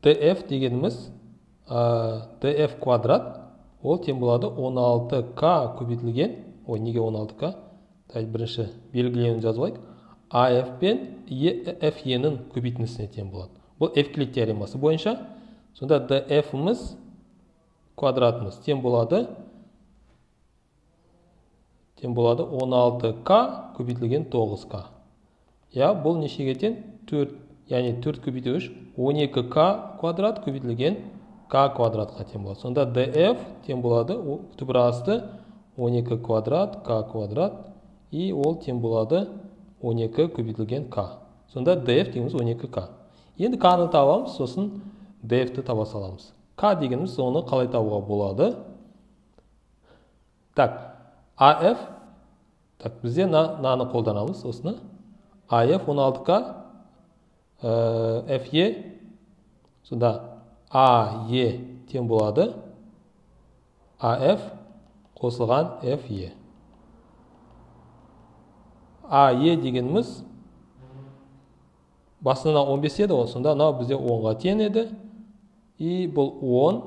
B: df дегеніміз ә, df квадрат. Ол тең болады 16k көбейтілген ой неге 16k бірінші белгілеуін жазып алайық af пен f ның көбейтіндісіне тең болады. Бұл эвклид теоремасы бойынша. Сонда df-іміз квадратымыз тең болады тең болады 16к көбейтілген 9к иә бұл нешеге тең 4 яғни 4 көбейту 3 12к квадрат көбейтілген к квадратқа тең болады. Сонда df тең болады түбір асты 12 квадрат к квадрат и ол тең болады 12 көбейтілген к сонда df дегеніміз 12к енді к ны табамыз сосын df ті таба саламыз. К дегеніміз оны қалай табуға болады? Так аф так бізде мынаны қолданамыз осыны. Аф 16 к фе сонда ае тең болады. Аф
A: қосылған f e а е дегеніміз басында 15 еді ғой сонда мынау бізде 10-ға тең еді. И бұл 10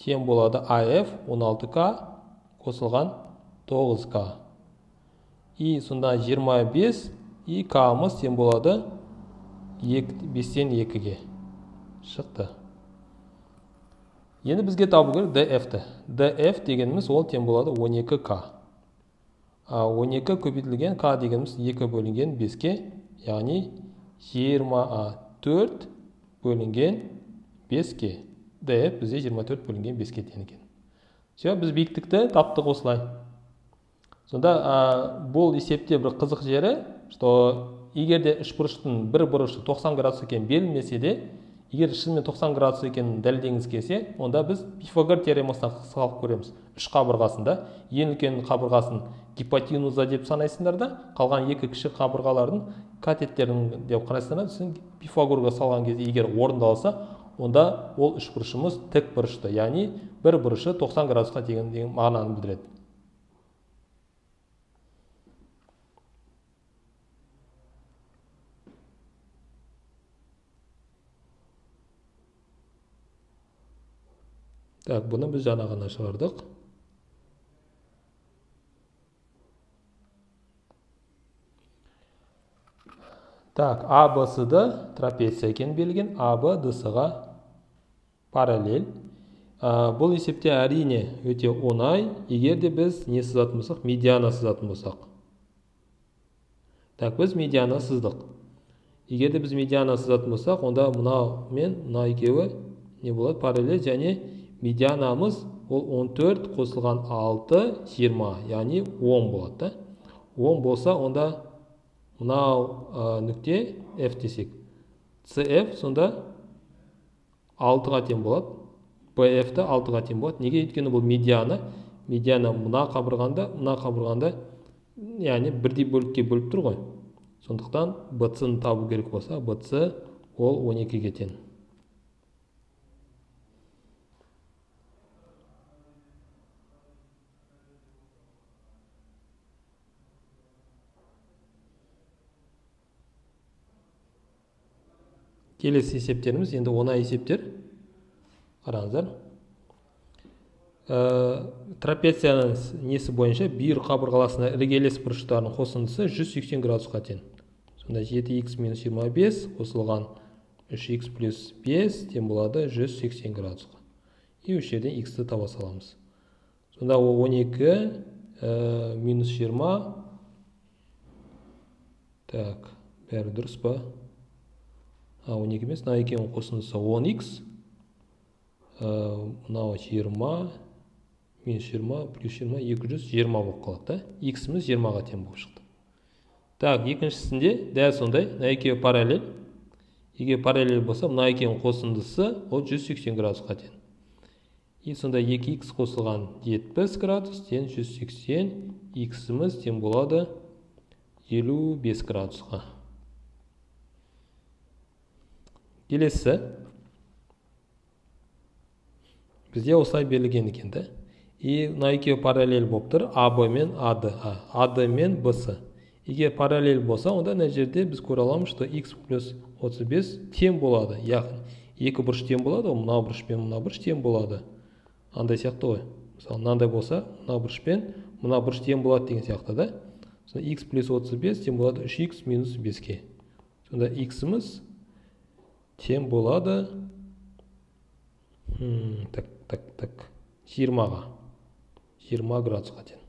A: тең болады af 16k қосылған 9k и сонда 25 и k-мыз тең болады 5-тен 2-ге шықты. Енді бізге табу керек df-ті df дегеніміз ол тең болады 12k 12 көбейтілген k дегеніміз 2 бөлінген 5-ке яғни 24 бөлінген 5-ке df бізде 24 бөлінген 5-ке тең екен. Все біз биіктікті таптық осылай. Сонда бұл есепте бір қызық жері что егер де үшбұрыштың бір бұрышы 90 градус екенін берілмесе де егер шынымен 90 градус екенін дәлелдегіңіз келсе онда біз пифагор теоремасынан салып көреміз. Үш қабырғасында ең үлкен қабырғасын гипотенуза деп санайсыңдар да қалған екі кіші қабырғалардың катеттерін деп қарайсыңдар сен пифагорға салған кезде егер орындалса онда ол үшбұрышымыз тік бұрышты яғни бір бұрышы 90 градусқа деген мағынаны білдіреді. Так бұны біз жаңа ғана шығардық. Так абсд трапеция екені берілген аб дсға параллель. Бұл есепте әрине өте оңай егер де біз не сызатын болсақ медиана сызатын болсақ. Так біз медиана сыздық. Егер де біз медиана сызатын болсақ онда мынау мен мына екеуі не болады? Параллель және медианамыз ол 14 қосылған 6 20 яғни 10 болады да. 10 болса онда мынау ә, нүкте f десек. Cf сонда 6-ға тең болады. Bf та 6-ға тең болады. Неге өйткені бұл медиана? Медиана мына қабырғанда мына қабырғанда яғни бірдей бөлікке бөліп тұр ғой. Сондықтан bc табу керек болса bc ол 12-ге тең. Келесі есептеріміз енді оңай есептер. Қараңыздар. Ә, трапецияның несі бойынша бүйір қабырғаласына іргелес бұрыштарының қосындысы 180 градусқа тең. Сонда 7х минус 25 қосылған 3х плюс 5 тең болады 180 градусқа. И осы жерден х-ті таба саламыз. Сонда ол 12 ә, минус 20 так бәрі дұрыс па? А 12 емес мына екеуінің қосындысы 10x мынау 20 минус 20 плюс 20 220 болып қалады да. X-іміз 20-ға тең болып шықты. Так екіншісінде дәл сондай мына екеуі параллель. Егер параллель болса мына екеуінің қосындысы ол 180 градусқа тең. И сонда 2x қосылған 70 градус тең 180 x-іміз тең болады 55 градусқа. Келесі. Бізде осылай берілген екен да и мына екеуі параллель болып тұр. Аб мен ад ад мен бс егер параллель болса онда мына жерде біз көре аламыз что x плюс 35 тең болады. Яғни екі бұрыш тең болады ғой мына бұрыш пен мына бұрыш тең болады. Андай сияқты ғой. Мысалы мынандай болса мына бұрыш пен мына бұрыш тең болады деген сияқты да. Сонда x плюс 35 тең болады. 3x минус 5-ке сонда x-іміз тең болады. Так так так. Жиырмаға. Жиырма градусқа тең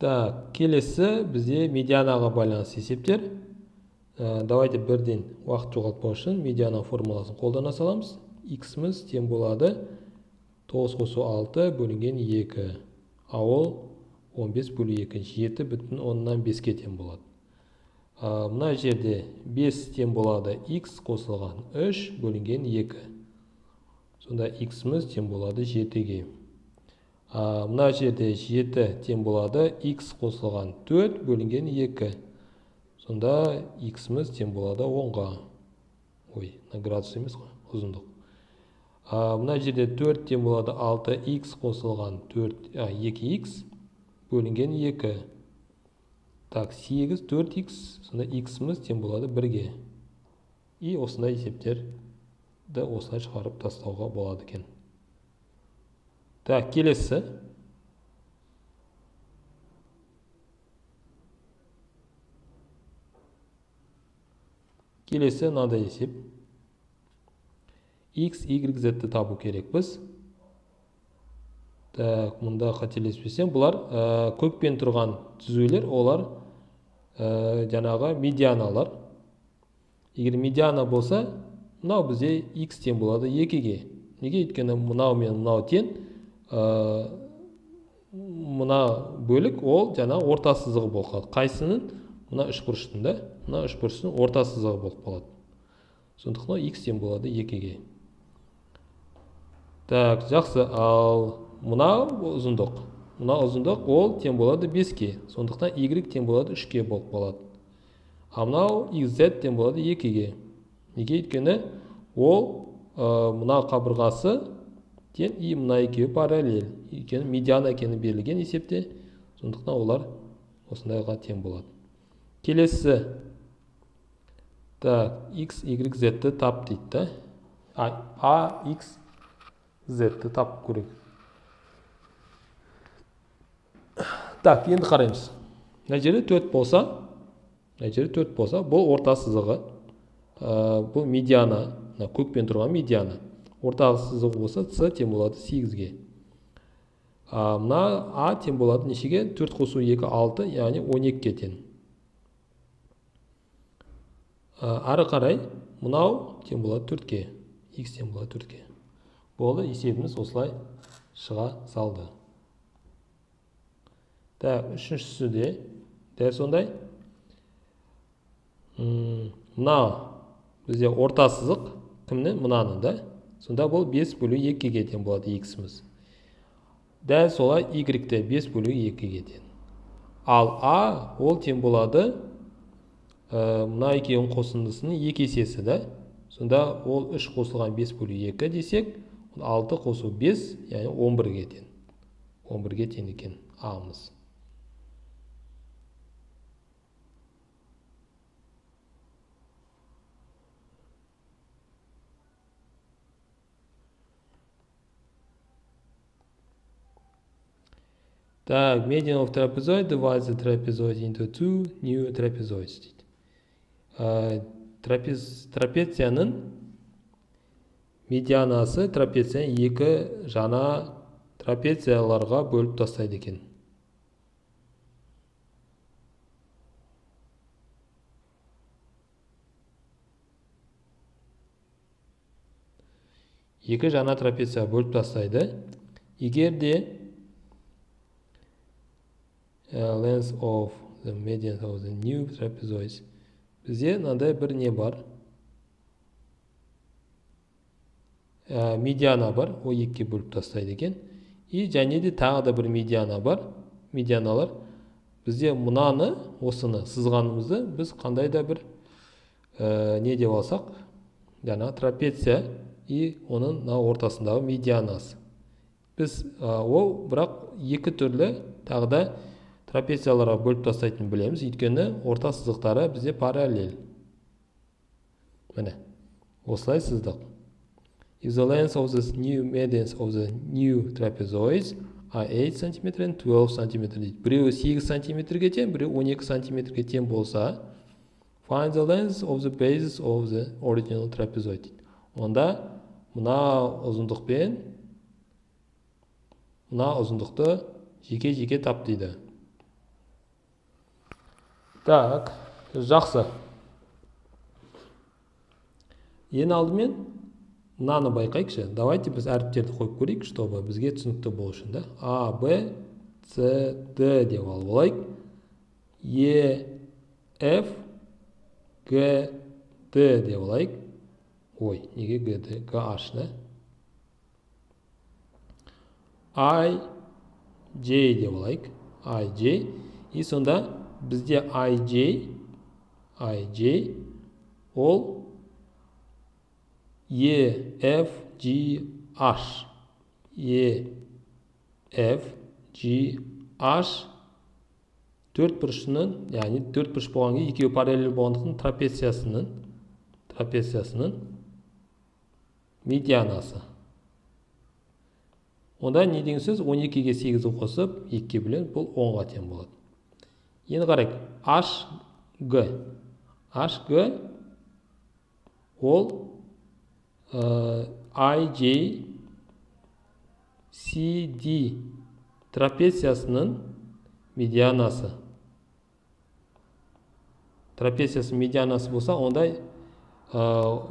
A: так келесі бізде медианаға байланысты есептер. Ә, давайте бірден уақыт жоғалтпау үшін медиана формуласын қолдана саламыз. X-міз тең болады. 9 қосу 6 бөлінген 2 а ол 15 бөлу 2 7 бүтін оннан 5-ке тең болады. Ә, мына жерде 5 тең болады. X қосылған 3 бөлінген 2 сонда x-міз тең болады 7-ге а, мына жерде жеті тең болады. X қосылған төрт бөлінген екі. Сонда x-міз тең болады онға. Ой мына градус емес қой ұзындық. А, мына жерде төрт тең болады алты x қосылған. Төрт екі x бөлінген екі. Так сегіз төрт x сонда x-міз тең болады бірге. И осындай есептерді осылай шығарып тастауға болады екен. Так келесі. Келесі мынандай есеп. X y z-ті табу керекпіз. Так мұнда қателеспесем бұлар ә, көкпен тұрған түзулер олар ә, жаңағы медианалар. Егер медиана болса мынау бізде x тең болады екіге. Неге? Өйткені мынау мен мынау тең ә, мына бөлік ол жаңа орта сызығы қайсының? Мына үшбұрыштың да мына үшбұрыштың орта сызығы болып қалады. Сондықтан x тең болады екіге. Так жақсы. Ал мына ұзындық. Мына ұзындық ол тең болады беске. Сондықтан y тең болады үшке болып қалады. Ал мынау xz тең болады екіге. Неге? Өйткені ол ә, мына қабырғасы тең и мына екеуі параллель. Өйткені медиана екені берілген есепте. Сондықтан олар осындайға тең болады. Келесі. X y z-ті тап дейді а x z-ті тап көрейік. Так енді қараймыз. Жерде төрт болса мына жерде төрт болса бұл орта сызығы ә, бұл медиана мына көкпен тұрған медиана. Орта сызығы болса с тең болады сегізге. А мына а тең болады нешеге? Төрт қосу екі алты яғни он екіге тең. Ары қарай мынау тең болады төртке x тең болады төртке. Болды есебіміз осылай шыға салды. Так үшіншісі де дәл сондай. Мына бізде орта сызық кімнің? Мынаның да? Сонда бұл 5 бөлу екіге тең болады x-міз дәл солай y-те 5 бөлу екіге тең. Ал а ол тең болады мына екеуінің қосындысының екі есесі да. Сонда ол 3 қосылған 5 бөлу 2 десек 6 қосу 5 яғни 11-ге тең. 11-ге тең екен ағымыз Так, median of trapezoid divides the trapezoid into two new дейді. Ә, трапез, трапецияның медианасы трапецияны екі жаңа трапецияларға бөліп тастайды екен. Екі жаңа трапеция бөліп тастайды. Егер де uh, length of the median of the new trapezoids бізде мынандай бір не бар? Ә, медиана бар. Ол екіге бөліп тастайды екен. И және де тағы да бір медиана бар. Медианалар. Бізде мынаны осыны сызғанымызды біз қандай да бір ә, не деп алсақ жаңағы трапеция и оның мына ортасындағы медианасы. Біз ә, ол бірақ екі түрлі тағы да трапецияларға бөліп тастайтынын білеміз. Өйткені орта сызықтары бізде параллель. Міне осылай сыздық. If the length of the new medians of the new trapezoids are 8 cm and 12 cm дейді. Біреуі 8 сантиметрге тең біреуі 12 сантиметрге тең болса find the length of the bases of the original trapezoid дейді. Онда мына ұзындықпен мына ұзындықты жеке жеке тап дейді. Так жақсы. Ең алдымен мынаны байқайықшы. Давайте біз әріптерді қойып көрейік чтобы бізге түсінікті болу үшін да. А б с д деп алып алайық е ф г д деп алайық ой неге г д? Г аш да? I
B: j деп алайық ij и сонда бізде ij ij ол e f g h e f g h төрт бұрышының яғни төрт бұрыш болған кезде екеуі параллель болғандықтан трапециясының трапециясының медианасы. Онда не деген сөз? 12-ге 8-ді қосып 2-ге бөлеміз бұл 10-ға тең болады. Енді қарайық. Hg hg ол ә, ij cd трапециясының медианасы. Трапециясының медианасы болса онда ә,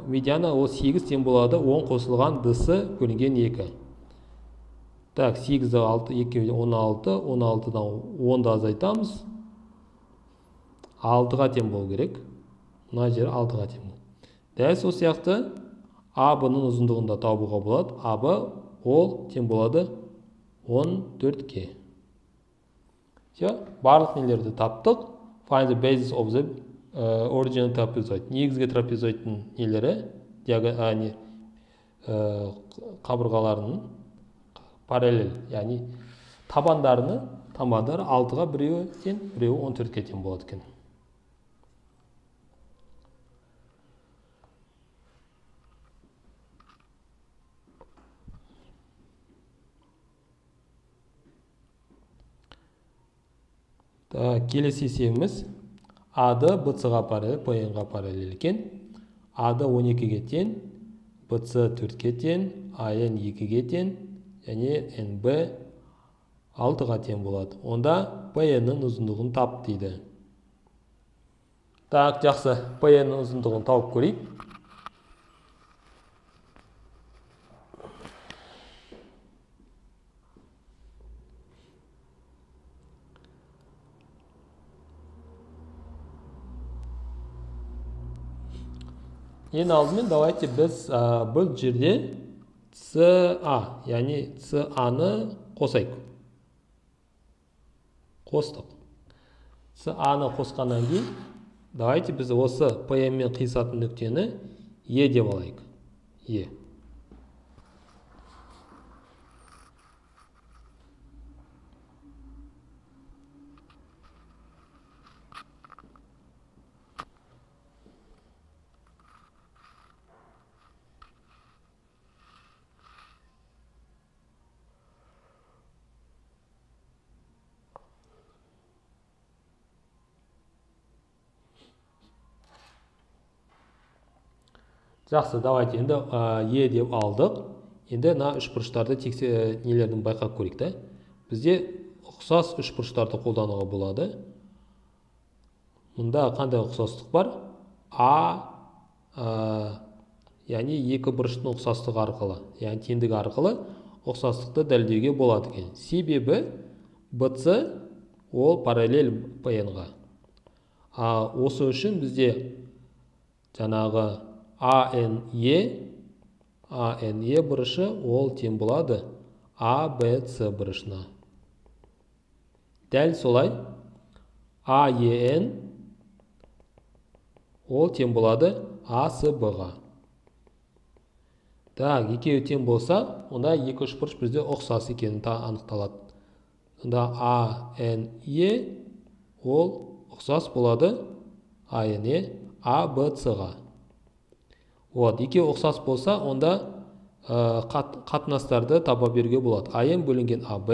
B: медиана ол 8 тең болады. 10 қосылған дысы бөлінген 2 так 8 6 2 16 16-дан 10-ды азайтамыз. 6-ға тең болу керек. Мына жері 6-ға тең дәл сол сияқты аб ның ұзындығын да табуға болады. Аб ол тең болады. 14-ке все барлық нелерді таптық. Find the basis of the uh, original trapezoid. Негізгі трапезоидтың нелері не, ә, қабырғаларының параллель яғни табандарының табандары алтыға біреуі тең біреуі он төртке тең болады екен так келесі есебіміз ады бц-ға параллель пн ға параллель екен. Ады 12-ге тең бц 4-ке тең ан 2-ге тең және нб 6-ға тең болады. Онда пн-нің ұзындығын тап дейді. Так жақсы. Пн-нің ұзындығын тауып көрейік. Ең алдымен давайте біз бұл жерде а яғни ны қосайық. Қостық. Ны қосқаннан кейін давайте біз осы пм мен қиысатын нүктені е деп алайық. Е жақсы давайте енді е деп алдық. Енді мына үшбұрыштарды тексе нелерін байқап көрейік та. Бізде ұқсас үшбұрыштарды қолдануға болады. Мұнда қандай ұқсастық бар? А, ә, яғни екі бұрыштың ұқсастығы арқылы яғни теңдігі арқылы ұқсастықты дәлелдеуге болады екен. Себебі бц ол параллель пн ға а осы үшін бізде жаңағы ане ане бұрышы ол тең болады абц бұрышына дәл солай. Аен ол тең болады. Асб-ға так екеуі тең болса онда екі үшбұрыш бізде ұқсас екені анықталады. Сонда ане ол ұқсас болады. Ане абц-ға вот екеуі ұқсас болса онда ә, қатынастарды таба беруге болады. Ан бөлінген аб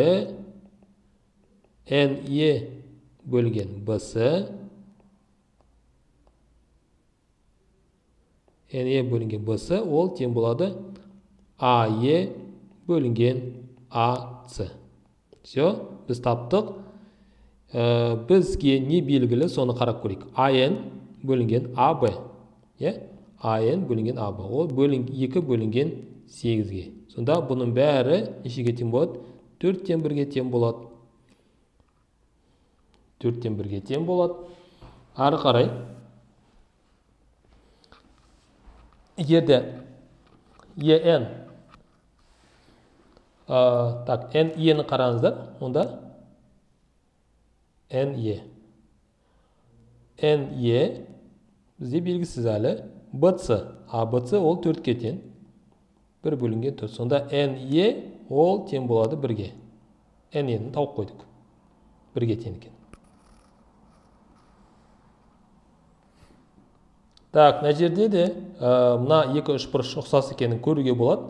B: не бөлінген бс не бөлінген бс ол тең болады. Ае бөлінген ац все біз таптық. Ә, бізге не белгілі соны қарап көрейік. Ан бөлінген аб иә? Ан бөлінген аб ол бөлін, 2 бөлінген 8-ге сонда бұның бәрі нешеге тең болады? Төрттен бірге тең болады. Төрттен бірге тең болады. Ары қарай. Егерде en
A: ә, так н ені қараңыздар онда н е. Н е бізде белгісіз әлі. А бц ол төртке тең. Бір бөлінген төрт. Сонда н е ол тең болады бірге. Н ені тауып қойдық. Бірге тең екен. Так мына жерде де ә, мына екі үшбұрыш ұқсас екенін көруге болады.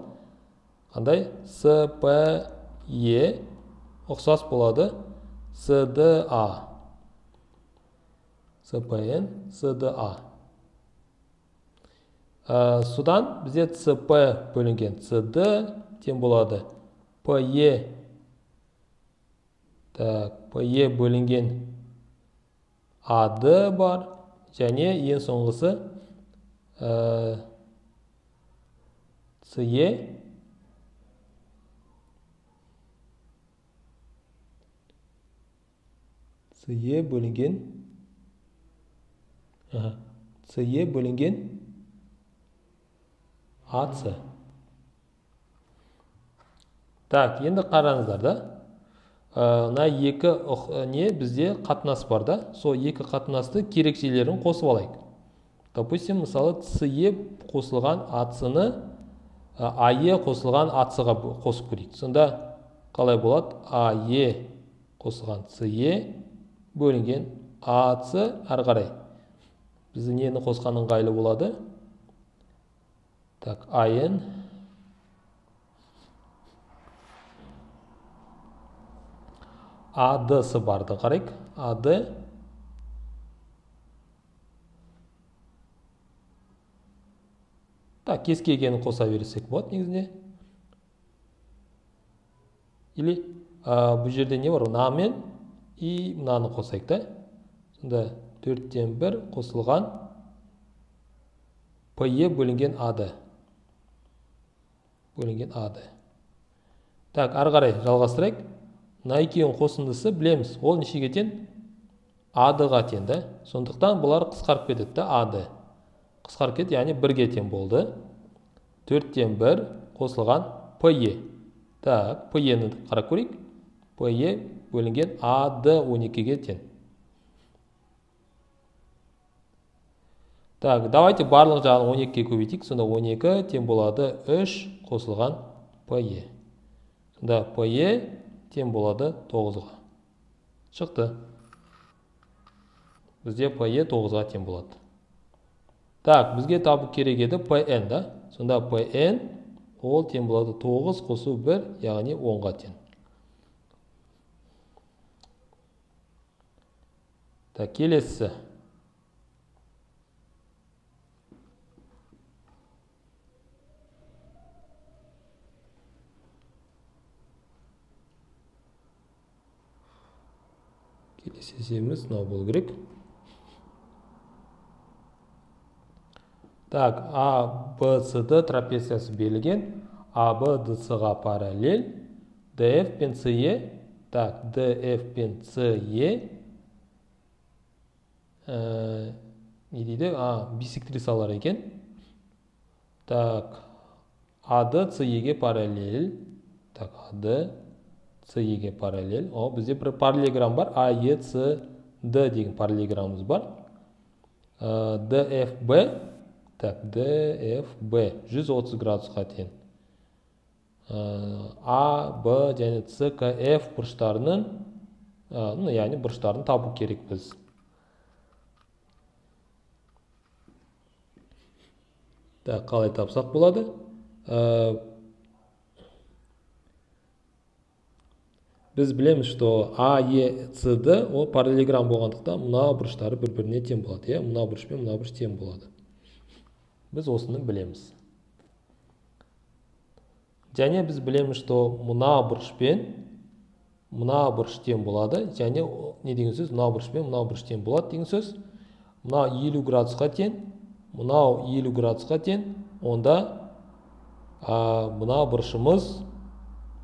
A: Қандай с п е ұқсас болады. Сда спн сда ә, содан бізде цп бөлінген. Cd тең болады. Pe так pe бөлінген. Ад бар. Және ең соңғысы ә, ce ce бөлінген. Ce бөлінген. Ац так енді қараңыздар да мына екі не бізде қатынас бар да. Сол екі қатынасты керекшелерін қосып алайық. Допустим мысалы ce қосылған ацыны ае қосылған ацыға қосып көрейік. Сонда қалай болады? Ае қосылған ce бөлінген ац әрі қарай. Біз нені қосқан ыңғайлы болады. Так айн адсы барды қарайық. Ад. Так кез келгенін қоса берсек болады негізінде. Или бұл жерде не бар? Мына мен и мынаны қосайық та. Сонда төрттен бір қосылған пе бөлінген ады бөлінген ады так ары қарай жалғастырайық. Мына екеуінің қосындысы білеміз ол нешеге тең адыға тең да. Сондықтан бұлар қысқарып кетеді да ады. Қысқарып кетті яғни бірге тең болды. Төрттен бір қосылған пе так пені қарап көрейік. Пе бөлінген ад он екіге тең так давайте барлық жағын он екіге көбейтейік. Сонда он екі тең болады үш қосылған пе сонда пе тең болады тоғызға. Шықты. Бізде пе тоғызға тең болады. Так бізге табу керек еді пн да. Сонда пн ол тең болады тоғыз қосу бір яғни онға тең. Так келесі. Есебіміз мынау болу керек. Так а б с д трапециясы берілген. А б дс ға параллель. Дф пен е. Так дф пен е. Ә, не дейді а бисектрисалар екен. Так ад ге параллель. Так ад ге параллель о бізде бір параллелограмм бар а е ц д деген параллелограммымыз бар дфб так дфб 130 градусқа тең а б және с к ф бұрыштарының ну яғни бұрыштарын табу керек біз так қалай тапсақ болады біз білеміз что а е с д ол параллелограмм болғандықтан мына бұрыштары бір біріне тең болады иә? Мына бұрыш пен мына бұрыш тең болады. Біз осыны білеміз. Және біз білеміз что мына бұрыш пен мына бұрыш тең болады. Және не деген сөз? Мына бұрыш пен мына бұрыш тең болады деген сөз. Мына елу градусқа тең мынау елу градусқа тең. Онда а, мына бұрышымыз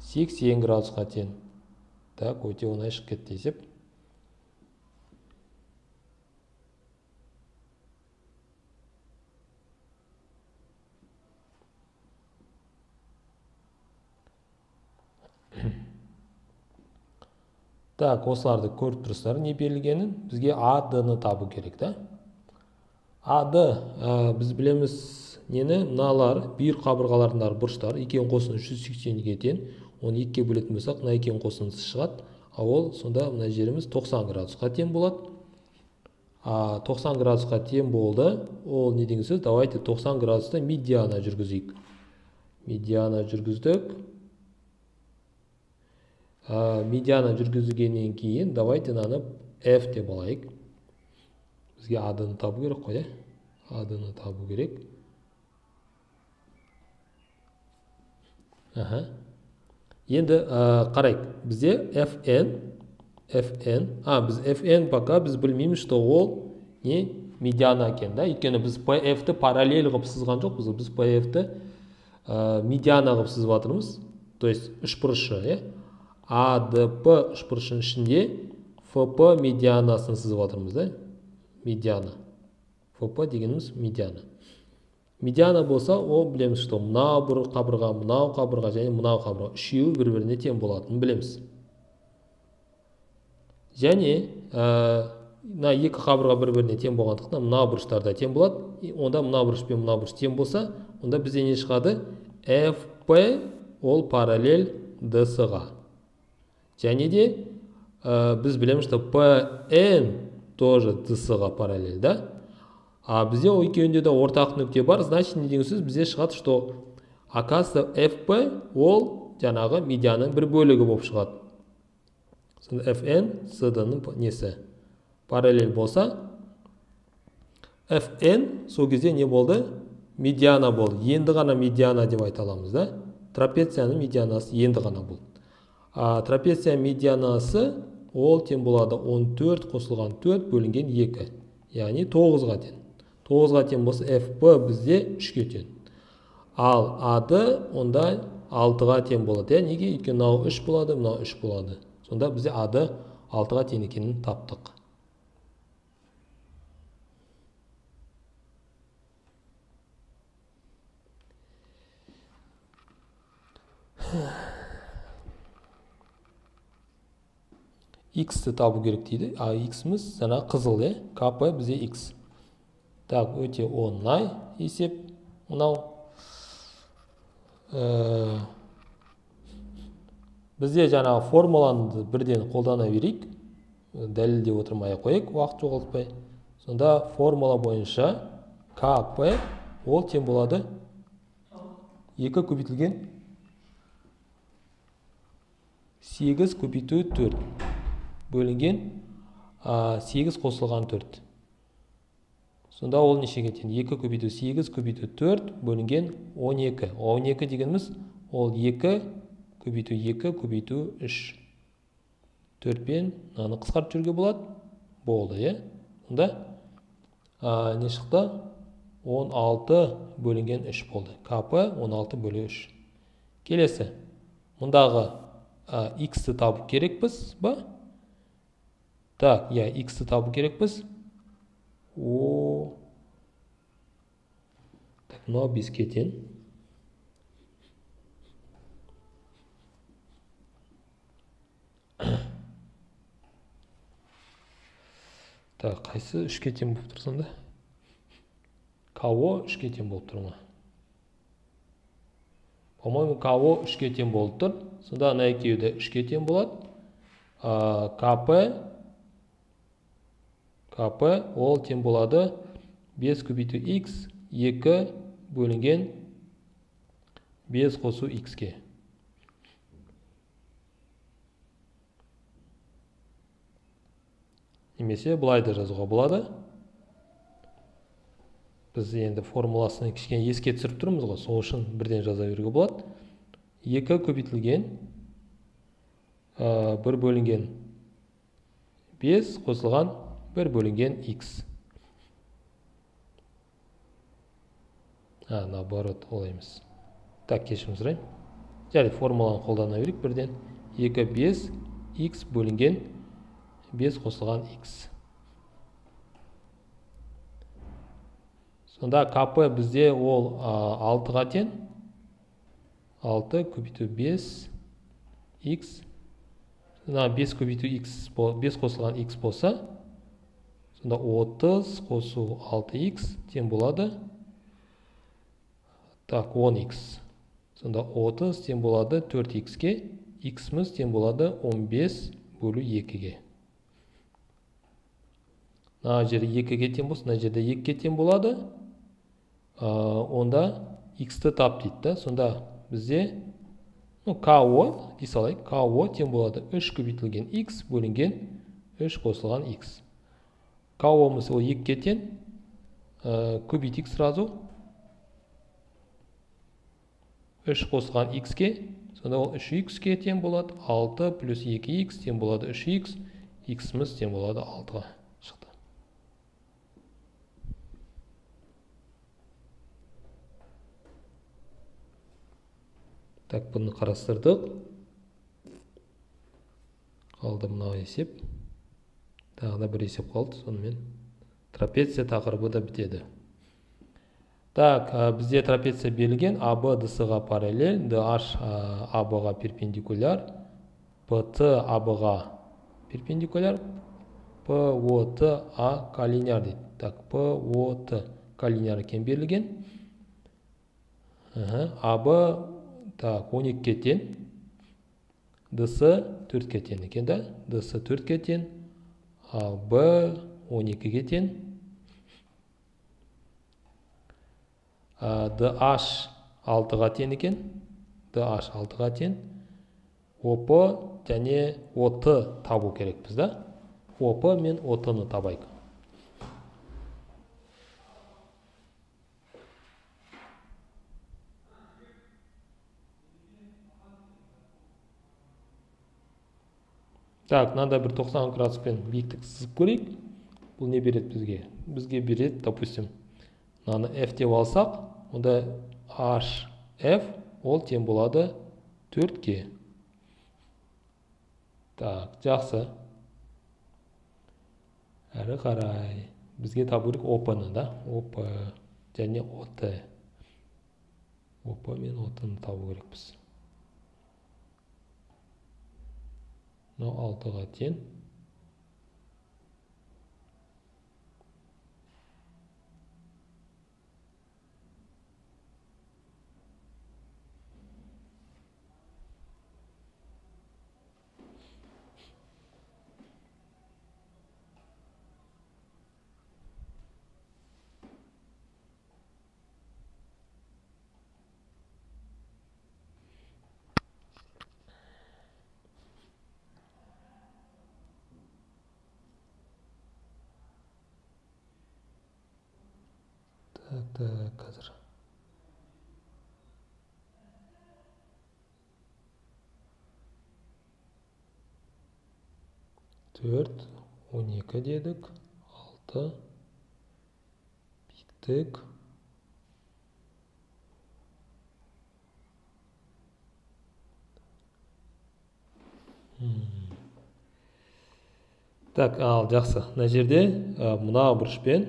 A: 80 градусқа тең. Так өте оңай шығып кетті есеп так осыларды көріп тұрсыздар не берілгенін. Бізге а д ны табу керек та а д ә, біз білеміз нені? Мыналар бүйір қабырғаларындағы бұрыштар екеуін қосыңыз жүз сексенге тең оны екіге бөлетін болсақ мына екеуін қосыңыз шығады. А ол сонда мына жеріміз 90 градусқа тең болады. А 90 градусқа тең болды. Ол не деген сөз? Давайте 90 градуста медиана жүргізейік. Медиана жүргіздік. Ә, медиана жүргізгеннен кейін давайте мынаны f деп алайық. Бізге ны табу керек қой иә? Ны табу керек. Аха. Енді ә, қарайық. Бізде fn fn а біз fn пока біз білмейміз что ол не медиана екен да. Өйткені біз pf ті параллель қылып сызған жоқпыз. Біз pf ті ә, медиана қылып сызып жатырмыз то есть үшбұрышы иә адп үшбұрышының ішінде фп медианасын сызып жатырмыз да? Медиана. Фп дегеніміз медиана. Медиана болса ол білеміз что мынау бір қабырға мынау қабырға және мынау қабырға үшеуі бір біріне тең болатынын білеміз. Және ә, мына екі қабырға бір біріне тең болғандықтан мына бұрыштар да тең болады. Онда мына бұрыш пен мына бұрыш тең болса онда бізде не шығады? Fp ол параллель дс ға және де ә, біз білеміз что pn тоже дс ға параллель да? А бізде екеуінде де ортақ нүкте бар. Значит не деген сөз бізде шығады что оказывается fp ол жаңағы медианың бір бөлігі болып шығады. Сонда fn cd-ның несі? Параллель болса fn сол кезде не болды? Медиана болды. Енді ғана медиана деп айта аламыз да. Трапецияның медианасы енді ғана болды. А трапеция медианасы ол тең болады 14 қосылған 4 бөлінген 2 яғни 9-ға тең. 9-ға тең болса fp бізде 3-ке тең ал ад онда 6-ға тең болады. Неге? Өйткені мынау 3 болады мынау 3 болады. Сонда бізде ады 6-ға тең екенін таптық. X-ті табу керек дейді. А x-іміз жаңағы қызыл иә? Кп бізде x. так өте оңай есеп мынау. Ә, бізде жаңағы формуланы бірден қолдана берейік. Дәлелдеп отырмай ақ қояйық уақыт жоғалтпай. Сонда формула бойынша кп ол тең болады? Екі көбейтілген. Сегіз көбейту төрт. Бөлінген. Сегіз қосылған төрт. Сонда ол нешеге тең екі көбейту сегіз көбейту төрт бөлінген он екі. Он екі дегеніміз ол екі көбейту екі көбейту үш. Төртпен мынаны қысқартып жіберуге болады. Болды иә? Сонда ә, не шықты? 16 бөлінген 3 болды. Кп 16 бөлі 3 келесі. Мұндағы ә, x-ті табу керекпіз ба? Так иә x-ті табу керекпіз. О. Так мынау беске тең так қайсы үшке тең болып тұр сонда као үшке тең болып тұр ма? По моему као үшке тең болып тұр. Сонда ана екеуі де үшке тең болады. Кп кп ол тең болады 5 көбейту x 2 бөлінген 5 қосу x-ке немесе былай жазуға болады. Біз енді формуласын кішкене еске түсіріп тұрмыз ғой сол үшін бірден жаза беруге болады. 2 көбейтілген бір бөлінген 5 қосылған бір бөлінген x а наоборот олай емес так кешірім сұраймын жарайды формуланы қолдана берейік бірден 2 5 x бөлінген 5 қосылған x. Сонда кп бізде ол алтыға тең 6 көбейту 5 x. Мына бес көбейту x бес қосылған x болса сонда отыз қосу алты x тең болады. Так он x сонда отыз тең болады төрт x-ке x-міз тең болады 15 бөлу екіге. Мына жерде екіге тең болса мына жерде екіге тең болады. Онда x-ті тап дейді да. Сонда бізде ну ко дей салайық. ко тең болады. Үш көбейтілген x бөлінген үш қосылған ко-мыз ол екіге тең ә, көбейтейік сразу. Үш қосылған x-ке сонда ол үш x-ке тең болады алты плюс екі x тең болады үш x-міз тең болады алтыға так бұны қарастырдық. Қалды мынау есеп. Тағы да бір есеп қалды сонымен трапеция тақырыбы да бітеді. Так бізде трапеция берілген аб дс ға параллель dh аб ға перпендикуляр pt аб ға перпендикуляр пот а коллинияр дейді. Так пот коллинияр екен берілген? Аб так он екіге тең. Дс төртке тең екен да? Дс төртке тең. Ал он екіге тең. Дh алтыға тең екен. Дh алтыға тең. Оп және от табу керекпіз да. Оп мен отны табайық. Так мынандай бір 90 градуспен биіктік сызып көрейік. Бұл не береді бізге? Бізге береді допустим мынаны f деп алсақ онда f ол тең болады 4-ке так жақсы. Әрі қарай. Бізге табу керек оп ны да? Оп және от оп мен от ны табу керекпіз. Мынау алтыға тең төрт он екі дедік алты биіктік так ал жақсы. Мына жерде мына бұрышпен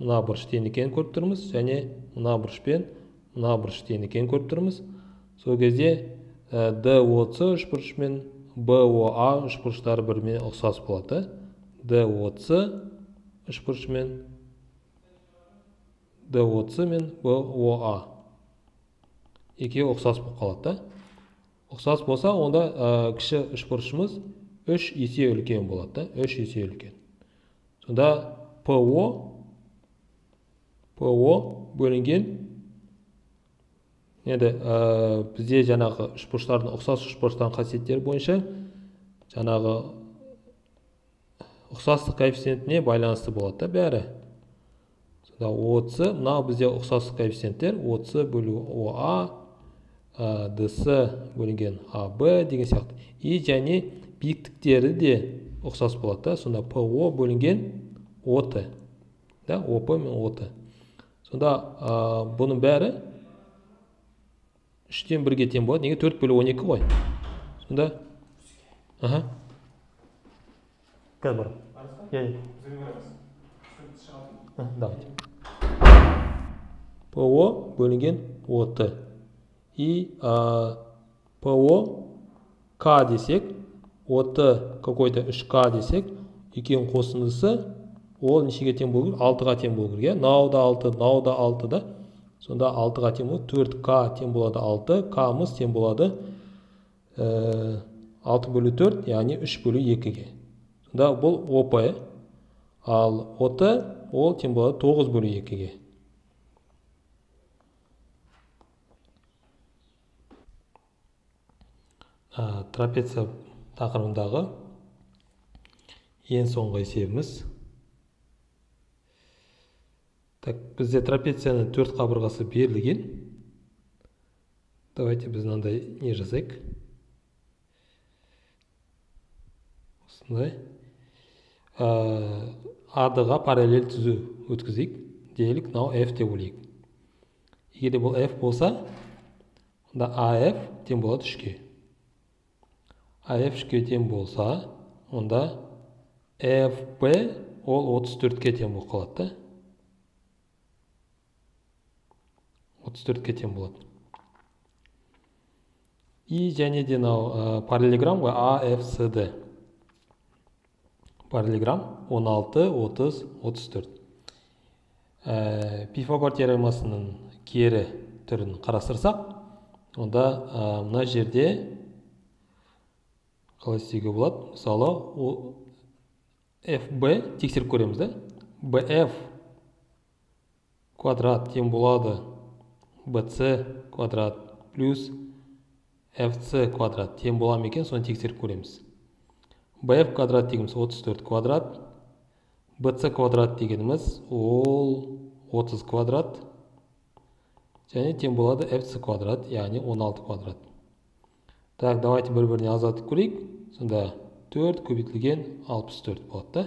A: мына бұрыш тең екенін көріп тұрмыз және мына бұрышпен мына бұрыш тең екенін көріп тұрмыз. Сол кезде ә, доц үшбұрыш мен боа үшбұрыштары бірімен ұқсас болады да доц үшбұрыш мен доц мен боа екеуі ұқсас болып қалады ұқсас болса онда кіші үшбұрышымыз үш есе үлкен болады да үш есе үлкен. Сонда по по бөлінген енді ә, бізде жаңағы үшбұрыштардың ұқсас үшбұрыштардың қасиеттері бойынша жаңағы ұқсастық коэффициентіне байланысты болады да бәрі. Сонда отыз мынау бізде ұқсастық коэффициенттер отыз бөлу оа ә, дс бөлінген аб деген сияқты. И және биіктіктері де ұқсас болады да. Сонда по бөлінген от да? Оп мен от. Сонда ә, бұның бәрі үштен бірге тең болады. Неге? Төрт бөлу он екі ғой. Сонда? Аха. Қазір барамын давайте. По бөлінген от и по к десек оты какой то үш к десек екеуінің қосындысы ол нешеге тең болу керек? Алтыға тең болу керек иә? Мынау да алты мынау да алты да сонда алтыға тең болады. төрт к тең болады алты кмыз тең болады ә, алты бөлу төрт яғни үш бөлу екіге. Сонда бұл оп ал оты ол тең болады тоғыз бөлу екіге. Трапеция тақырыбындағы ең соңғы есебіміз так бізде трапецияның төрт қабырғасы берілген. Давайте біз мынандай не жазайық осындай. Адға параллель түзу өткізейік. Делік мынау f деп ойлайық. Егер де бұл f болса онда af тең болады үшке af үшке тең болса онда fb ол 34-ке тең болып қалады да. 34-ке тең болады и және де мынау параллелограмм ғой afcd параллелограмм 16 30 34 ә, пифагор теоремасының кері түрін қарастырсақ онда ә, мына жерде қалай істеуге болады? Мысалы fb тексеріп көреміз да. Bf квадрат тең болады. Bc квадрат плюс fc квадрат. Тең бола екен соны тексеріп көреміз. bf квадрат дегеніміз 34 квадрат. bc квадрат дегеніміз ол 30 квадрат. Және тең болады fc квадрат яғни 16 квадрат. Так давайте бір біріне азатып көрейік. Сонда 4 көбейтілген 64 болады да.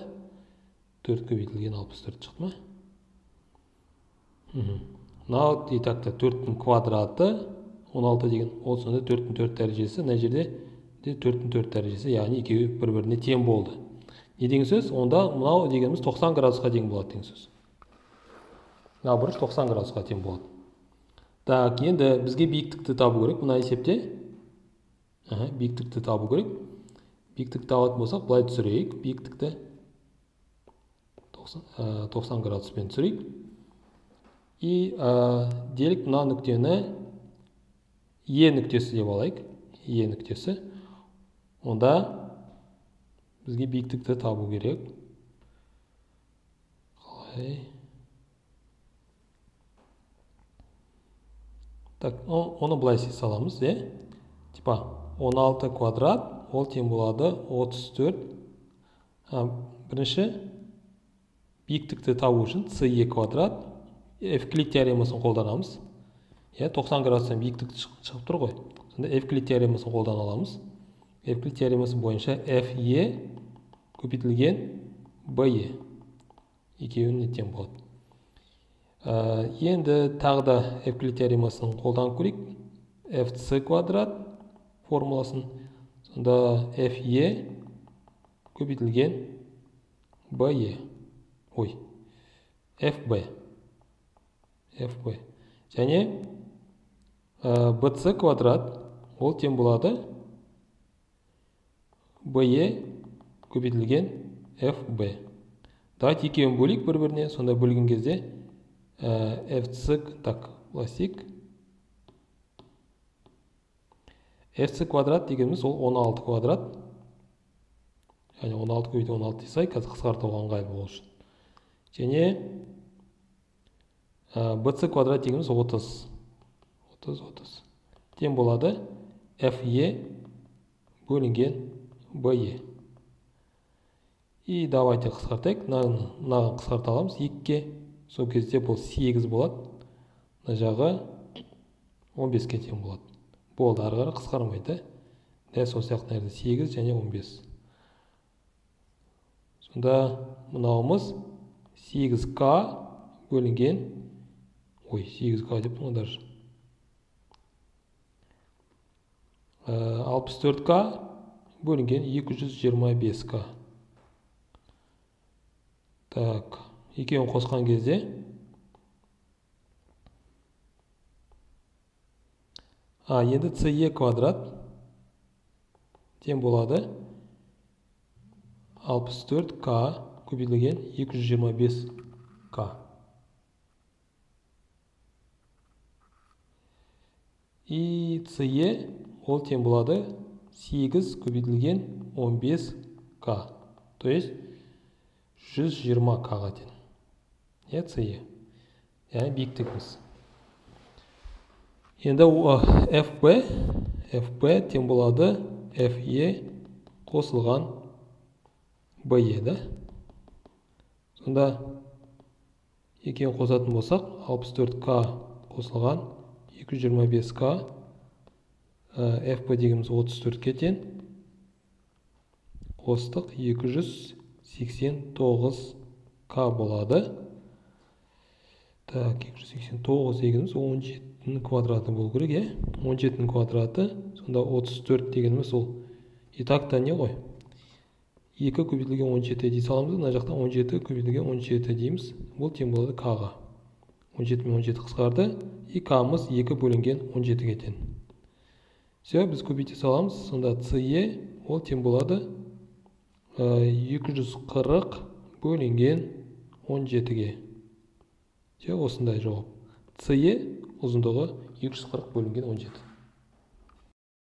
A: 4 көбейтілген 64 шықты ма? Мынау итакта төрттің квадраты 16 деген ол сонда төрттің төрт дәрежесі мына жерде де төрттің төрт дәрежесі яғни екеуі бір біріне тең болды не деген сөз онда мынау дегеніміз 90 градусқа тең болады деген сөз мына бұрыш 90 градусқа тең болады так енді бізге биіктікті табу керек мына есепте Аха, биіктікті табу керек биіктікті табатын болсақ былай түсірейік биіктікті 90, 90 градуспен түсірейік и ә, делік мына нүктені е нүктесі деп алайық. Е нүктесі. Онда бізге биіктікті табу керек. Қалай? Так оны былай істей саламыз иә типа 16 квадрат ол тең болады 34 а, бірінші биіктікті табу үшін с е квадрат. Эвклид теоремасын қолданамыз. Иә 90 градустан биіктік шығып тұр ғой. Сонда эвклид теоремасын қолдана аламыз. Евклид теоремасы бойынша fe көбейтілген be екеуіне тең болады. Ә, енді тағы да евклид теоремасын қолданып көрейік. Fc квадрат формуласын. Сонда fe көбейтілген be ой fb fb және ә, bc квадрат ол тең болады. Be көбейтілген fb давайте екеуін бөлейік бір біріне сонда бөлген кезде ә, fc так былай fc квадрат дегеніміз ол 16 квадрат. Яғни 16 көбейту 16 дей салайық қазір қысқартуға ыңғайлы болу үшін. Және bc квадрат дегеніміз 30 30 30 тең болады fe бөлінген be и давайте қысқартайық мынаған қысқарта аламыз. Екіге сол кезде бұл сегіз болады. Мына жағы он беске тең болады. Болды ары қарай қысқармайды дәл сол сияқты мына сегіз және он бес. Сонда мынауымыз сегіз к бөлінген ой сегіз к деп тұрмын даже. Алпыс төрт к бөлінген 225 к так екеуін қосқан кезде а енді ce квадрат. Тең болады. 64 к көбейтілген 225 к и це ол тең болады. 8 көбейтілген 15 к. То есть 120 к-ға тең. Иә це яғни биіктігіміз енді fb fb тең болады. Fe қосылған be да? Сонда екеуін қосатын болсақ 64 к қосылған 225 к fp дегеніміз 34-ке тең. Қостық 289 к болады. Так 289 дегеніміз 17-нің квадраты болу керек иә? 17-нің квадраты сонда 34 дегеніміз ол и так та не ғой? 2 көбейтілген 17 дей саламыз мына жақта 17 көбейтілген 17 дейміз. Бұл тең болады к-ға. 17 мен 17 қысқарды. И к-мыз 2 бөлінген 17-ге тең. Все біз көбейте саламыз. Сонда ce ол тең болады. 240 бөлінген 17-ге все осындай жауап. Ce ұзындығы 240 бөлінген 17